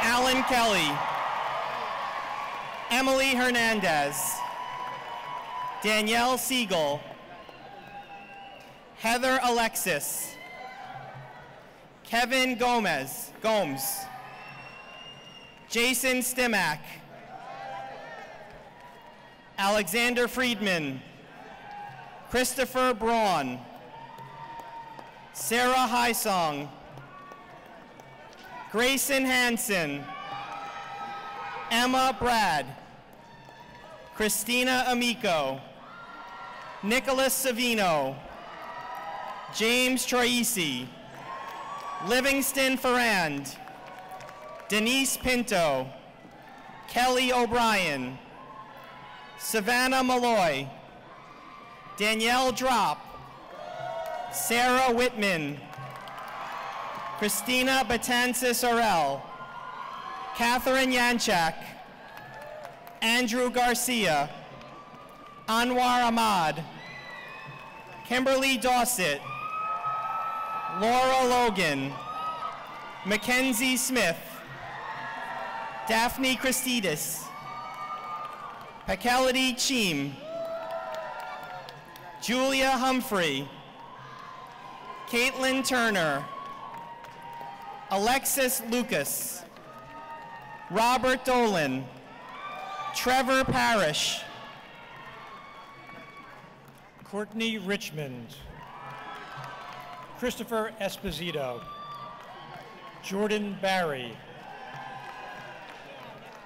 Alan Kelly. Emily Hernandez. Danielle Siegel. Heather Alexis. Kevin Gomez, Gomes. Jason Stimack. Alexander Friedman. Christopher Braun. Sarah Highsong. Grayson Hanson. Emma Brad. Christina Amico. Nicholas Savino. James Troisi. Livingston Ferrand. Denise Pinto. Kelly O'Brien. Savannah Malloy. Danielle Drop. Sarah Whitman. Christina Batansis Orel. Catherine Yanchak, Andrew Garcia, Anwar Ahmad, Kimberly Dawsett, Laura Logan, Mackenzie Smith, Daphne Christidis, Pakelity Cheem, Julia Humphrey, Caitlin Turner, Alexis Lucas, Robert Dolan, Trevor Parrish, Courtney Richmond, Christopher Esposito, Jordan Barry,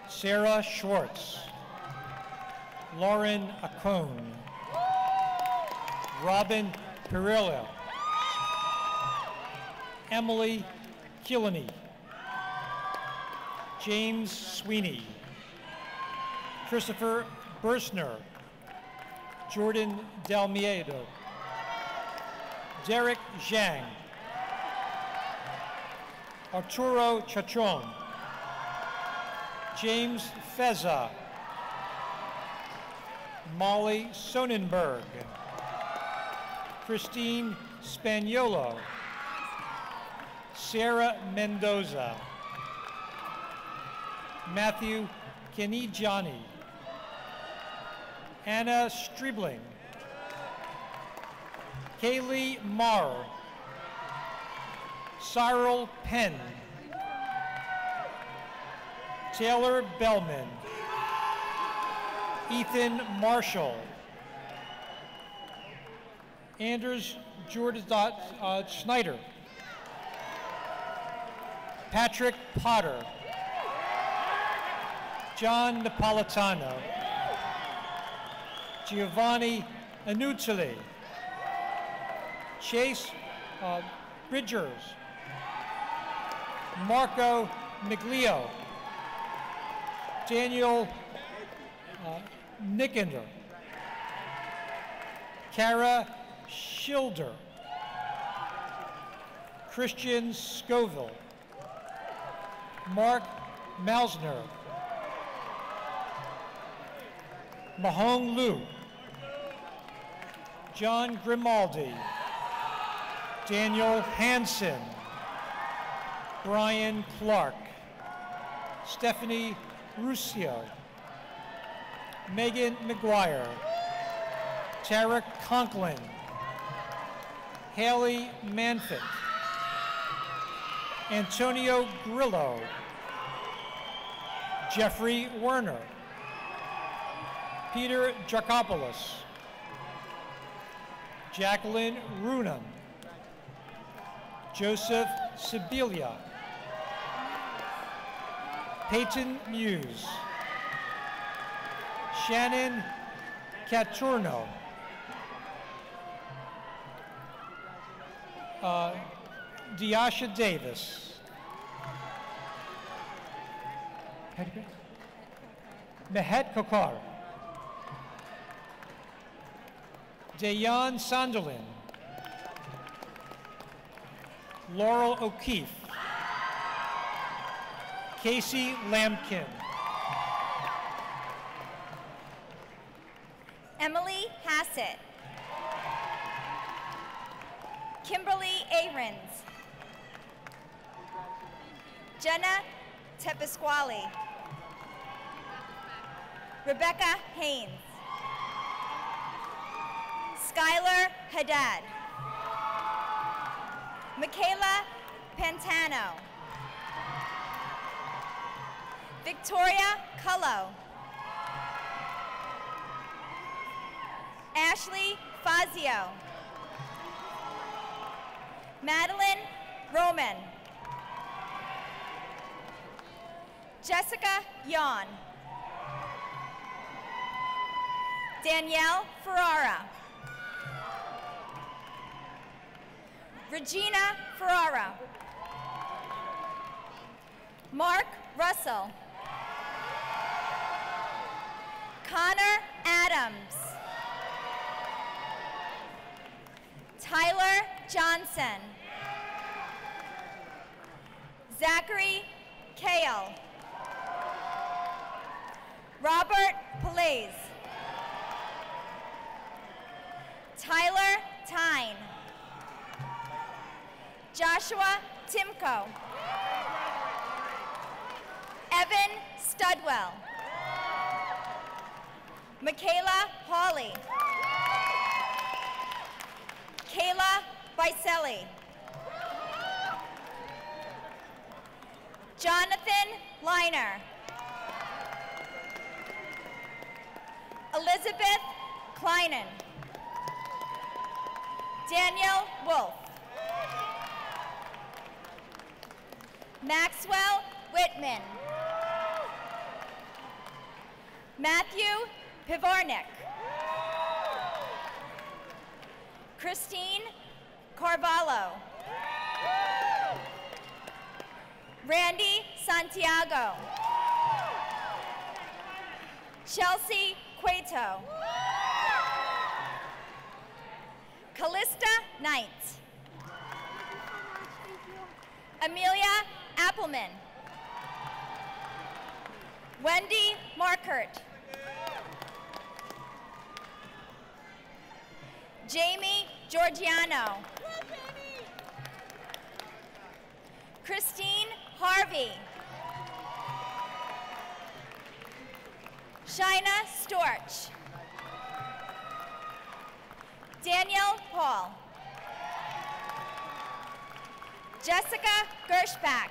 Sarah Schwartz, Lauren Acone, Robin Perillo, Emily Killeney, James Sweeney, Christopher Bursner, Jordan Dalmiedo, Derek Zhang, Arturo Chachon, James Feza, Molly Sonnenberg, Christine Spaniolo, Sarah Mendoza, Matthew Kenijani, Anna Strebling, Kaylee Marr, Cyril Penn, Taylor Bellman, Ethan Marshall, Anders Jordan uh, Schneider, Patrick Potter, John Napolitano, Giovanni Anucci, Chase uh, Bridgers, Marco Miglio, Daniel uh, Nickender, Kara Schilder, Christian Scoville, Mark Mausner, Mahong Lu, John Grimaldi, Daniel Hansen, Brian Clark, Stephanie Ruscio, Megan McGuire, Tara Conklin, Haley Manfit, Antonio Grillo, Jeffrey Werner, Peter Jacopoulos, Jacqueline Runam, Joseph Sibilia, Peyton Muse, Shannon Caturno, uh, Diasha Davis, Mehet Kokar, Dayan Sunderland, Laurel O'Keefe, Casey Lampkin, Emily Hassett, Kimberly Ahrens, Jenna Tepesquali, Rebecca Haynes, Skylar Haddad, Michaela Pantano, Victoria Cullo, Ashley Fazio, Madeline Roman, Jessica Yon, Danielle Ferrara, Regina Ferrara, Mark Russell, Connor Adams, Tyler Johnson, Zachary Kale, Robert Palaise. Tyler Tyne. Joshua Timko. Evan Studwell. Michaela Hawley. Kayla Bicelli. Jonathan Liner. Elizabeth Kleinen. Daniel Wolf. Maxwell Whitman. Matthew Pivarnik. Christine Carvalho. Randy Santiago. Chelsea Cueto. Callista Knight. Amelia Appleman. Wendy Markert. Jamie Georgiano. Christine Harvey. Shina Storch. Daniel Paul. Jessica Gershback.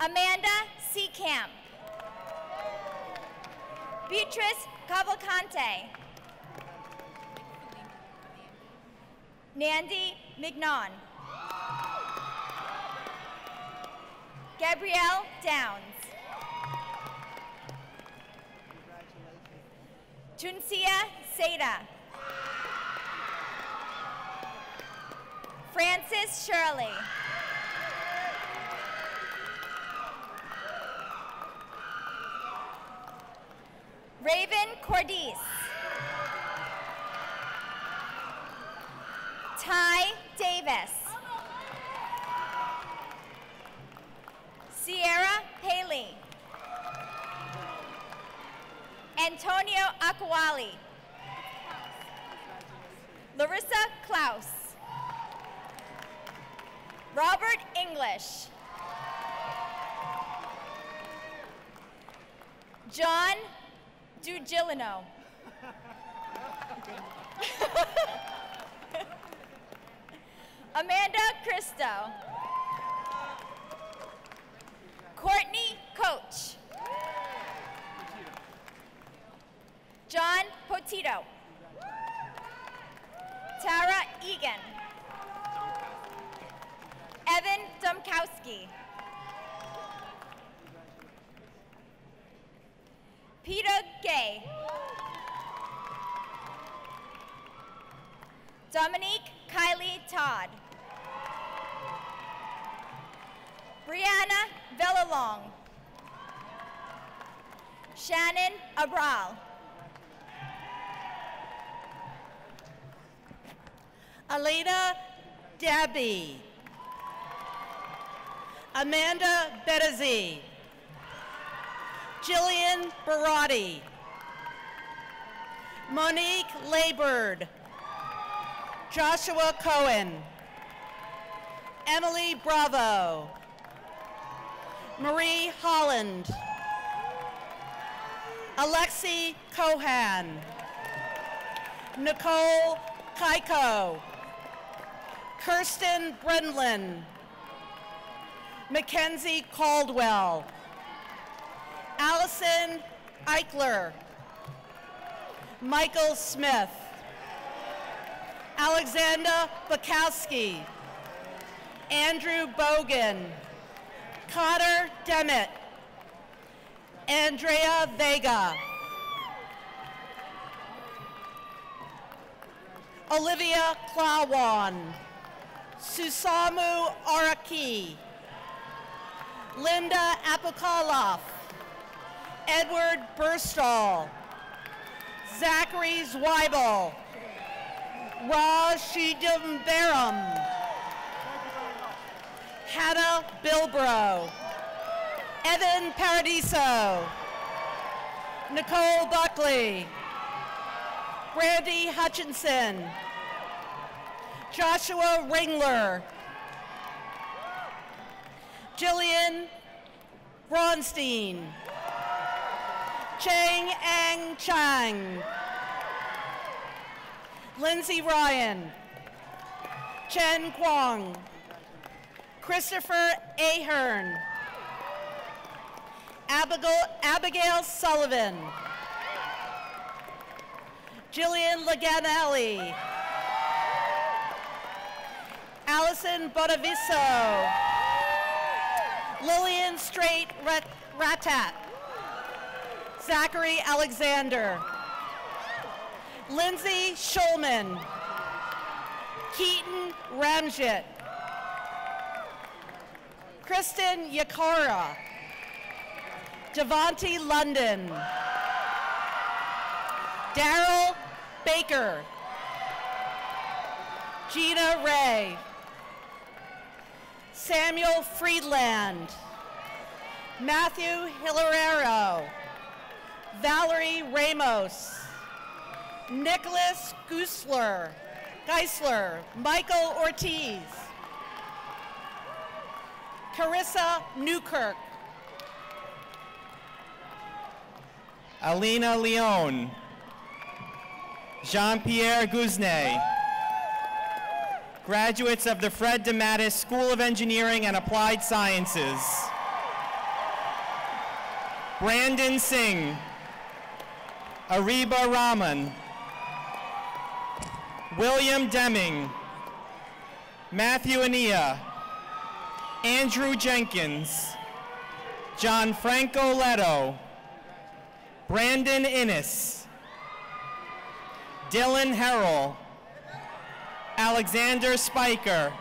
Amanda Seacamp. Beatrice Cavalcante. Nandy Mignon. Gabrielle Downs. Tunisia Seda. Francis Shirley. Raven Cordice. Antonio Larissa Klaus. Robert English. John Dugilino. Amanda Cristo. Courtney Coach. John Potito. Tara Egan. Evan Domkowski. Peter Gay. Dominique Kylie Todd. Brianna Villalong. Shannon Abral. Alina Debbie. Amanda Bedazzi. Jillian Barotti. Monique Laybird. Joshua Cohen. Emily Bravo. Marie Holland. Alexi Cohan. Nicole Kaiko. Kirsten Brenlin. Mackenzie Caldwell. Allison Eichler. Michael Smith. Alexander Bukowski. Andrew Bogan. Cotter Demet. Andrea Vega. Olivia Klawan. Susamu Araki. Linda Apokaloff. Edward Burstall. Zachary Zweibel. Rashidum Barum. Hannah Bilbro. Evan Paradiso. Nicole Buckley. Brandy Hutchinson. Joshua Ringler. Jillian Bronstein. Chang Ang Chang. Lindsay Ryan. Chen Kwong. Christopher Ahern. Abigail, Abigail Sullivan. Jillian Laganelli. Allison Bonaviso. Lillian Straight Rat- Ratat. Zachary Alexander. Lindsay Schulman. Keaton Ramjet. Kristen Yakara. Devontae London. Daryl Baker. Gina Ray. Samuel Friedland. Matthew Hilarero. Valerie Ramos. Nicholas Goosler. Geisler. Michael Ortiz. Carissa Newkirk. Alina Leone. Jean-Pierre Guzne. Graduates of the Fred DeMatteis School of Engineering and Applied Sciences. Brandon Singh. Ariba Rahman. William Deming. Matthew Ania. Andrew Jenkins. John Franco Leto. Brandon Innes. Dylan Harrell. Alexander Spiker.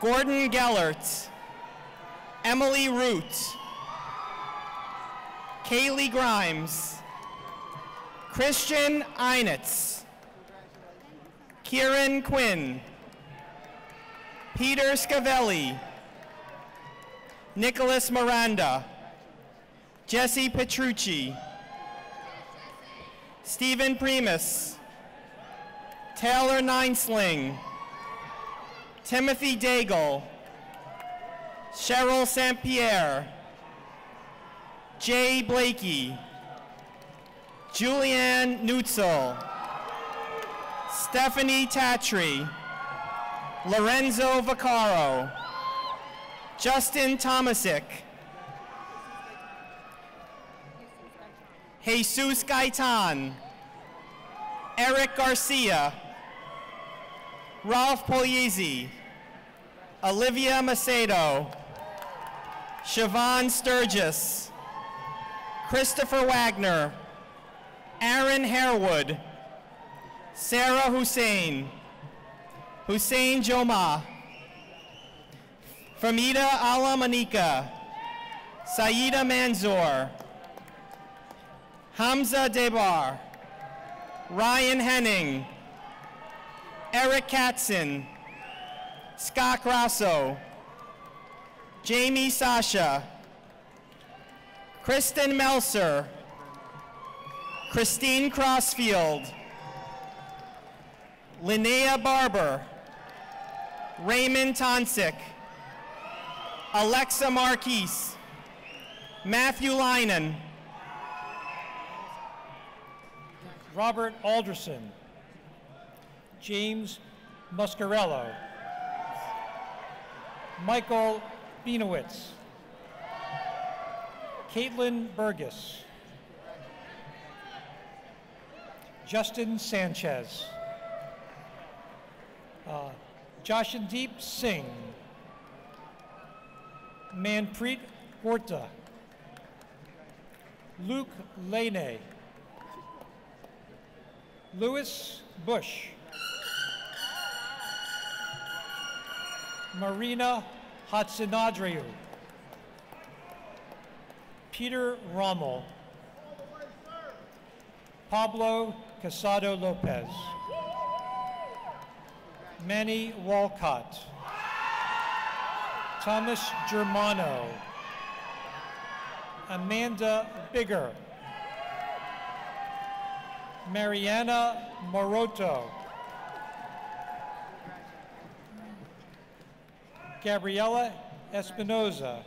Gordon Gellert. Emily Root. Kaylee Grimes. Christian Einitz. Kieran Quinn. Peter Scavelli. Nicholas Miranda. Jesse Petrucci. Stephen Primus. Taylor Ninesling. Timothy Daigle. Cheryl St. Pierre. Jay Blakey. Julianne Nutzel. Stephanie Tatry. Lorenzo Vaccaro. Justin Tomasic. Jesus Gaitan. Eric Garcia. Ralph Pugliese. Olivia Macedo. Siobhan Sturgis. Christopher Wagner. Aaron Harewood. Sarah Hussein. Hussein Joma. Famida Alamanika. Saida Manzoor. Hamza Debar. Ryan Henning. Eric Katzen. Scott Grasso. Jamie Sasha. Kristen Melser. Christine Crossfield. Linnea Barber. Raymond Tonsick. Alexa Marquise. Matthew Lynan. Robert Alderson. James Muscarello. Michael Binowitz. Caitlin Burgess. Justin Sanchez. Uh, Joshandeep Singh. Manpreet Gorta. Luke Lane, Louis Bush. Marina Hatzinadriou. Peter Rommel. Pablo Casado Lopez. Manny Walcott. Thomas Germano. Amanda Bigger. Mariana Moroto. Gabriela Espinoza.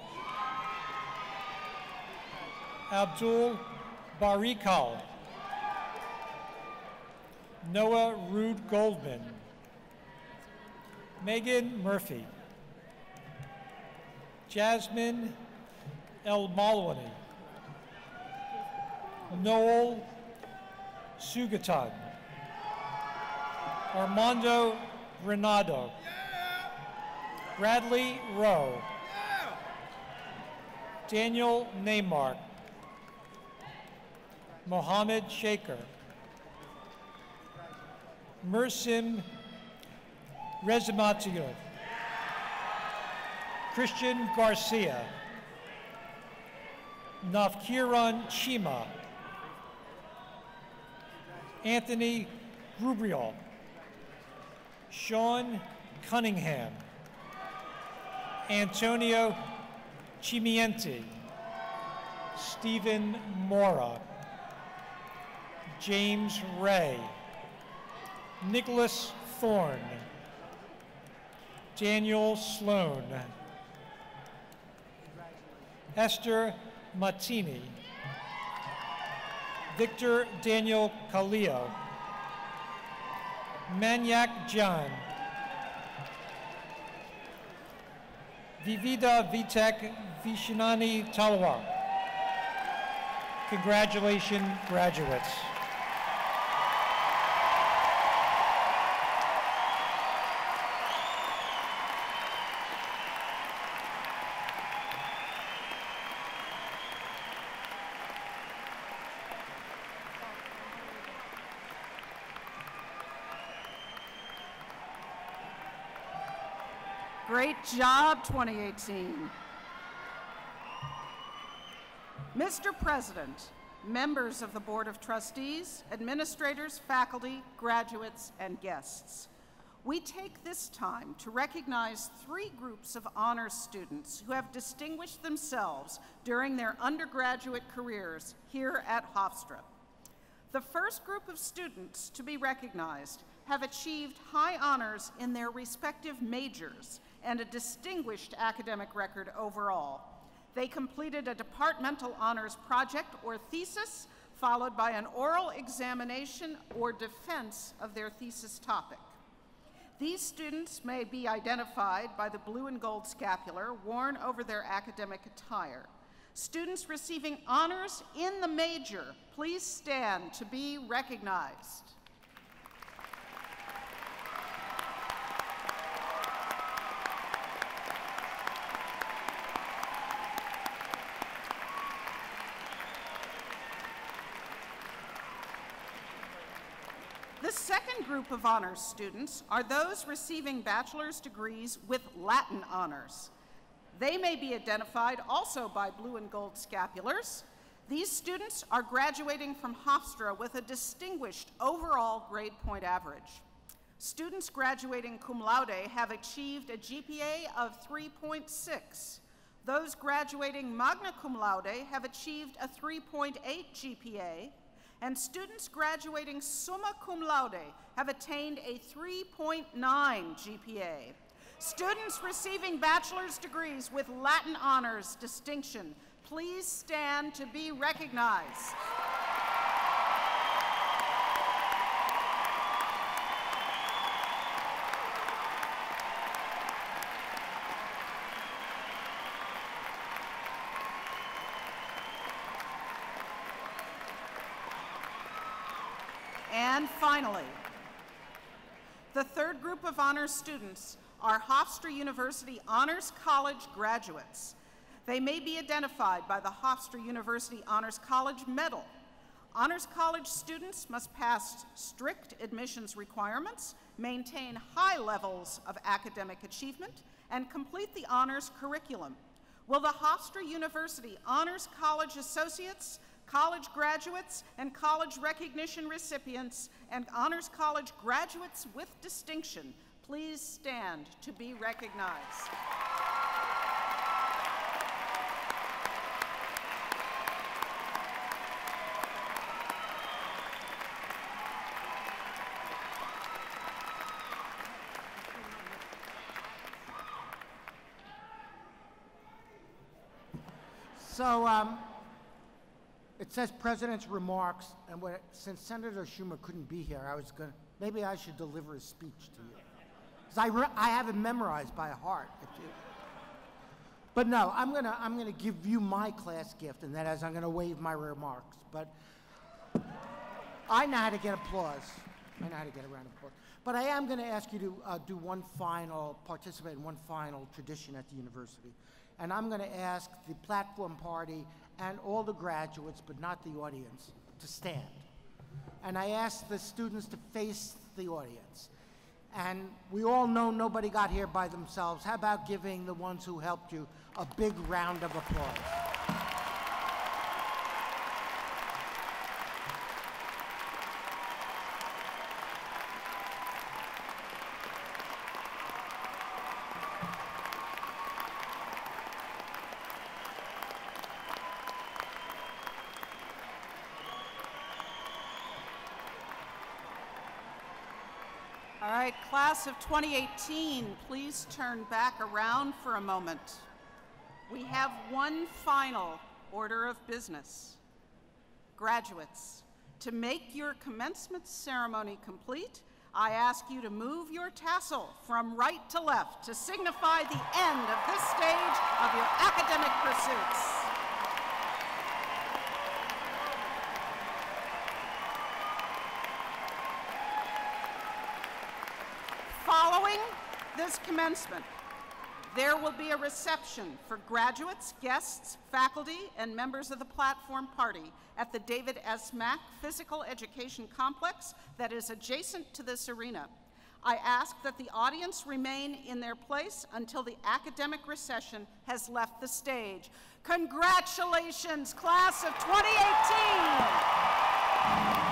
Abdul Barikal. Noah Rude Goldman. Megan Murphy. Jasmine El Malwani. Noel Sugatan. Armando Renado. Bradley Rowe. Daniel Neymark. Mohammed Shaker. Mersim Rezimatiyov. Christian Garcia. Nafkiran Chima. Anthony Grubriel. Sean Cunningham. Antonio Chimienti. Stephen Mora. James Ray. Nicholas Thorne. Daniel Sloan. Esther Matini. Victor Daniel Kalio. Manyak John. Vivida Vitek Vishnani Talwar. Congratulations, graduates. Great job, 2018. Mr. President, members of the Board of Trustees, administrators, faculty, graduates, and guests, we take this time to recognize three groups of honors students who have distinguished themselves during their undergraduate careers here at Hofstra. The first group of students to be recognized have achieved high honors in their respective majors and a distinguished academic record overall. They completed a departmental honors project or thesis, followed by an oral examination or defense of their thesis topic. These students may be identified by the blue and gold scapular worn over their academic attire. Students receiving honors in the major, please stand to be recognized. The second group of honors students are those receiving bachelor's degrees with Latin honors. They may be identified also by blue and gold scapulars. These students are graduating from Hofstra with a distinguished overall grade point average. Students graduating cum laude have achieved a GPA of 3.6. Those graduating magna cum laude have achieved a 3.8 GPA, and students graduating summa cum laude have attained a 3.9 GPA. Students receiving bachelor's degrees with Latin honors distinction, please stand to be recognized. And finally, the third group of honors students are Hofstra University Honors College graduates. They may be identified by the Hofstra University Honors College Medal. Honors College students must pass strict admissions requirements, maintain high levels of academic achievement, and complete the honors curriculum. Will the Hofstra University Honors College Associates college graduates and college recognition recipients, and Honors College graduates with distinction, please stand to be recognized. So um, it says President's remarks, and what, since Senator Schumer couldn't be here, I was going to, maybe I should deliver a speech to you. Because I, I have it memorized by heart. But no, I'm going to I'm gonna give you my class gift, and that is I'm going to waive my remarks. But I know how to get applause. I know how to get a round of applause. But I am going to ask you to uh, do one final, participate in one final tradition at the university. And I'm going to ask the platform party and all the graduates, but not the audience, to stand. And I ask the students to face the audience. And we all know nobody got here by themselves. How about giving the ones who helped you a big round of applause? All right, of 2018, please turn back around for a moment. We have one final order of business. Graduates, to make your commencement ceremony complete, I ask you to move your tassel from right to left to signify the end of this stage of your academic pursuits. Following this commencement, there will be a reception for graduates, guests, faculty, and members of the platform party at the David S. Mack Physical Education Complex that is adjacent to this arena. I ask that the audience remain in their place until the academic recession has left the stage. Congratulations, class of 2018!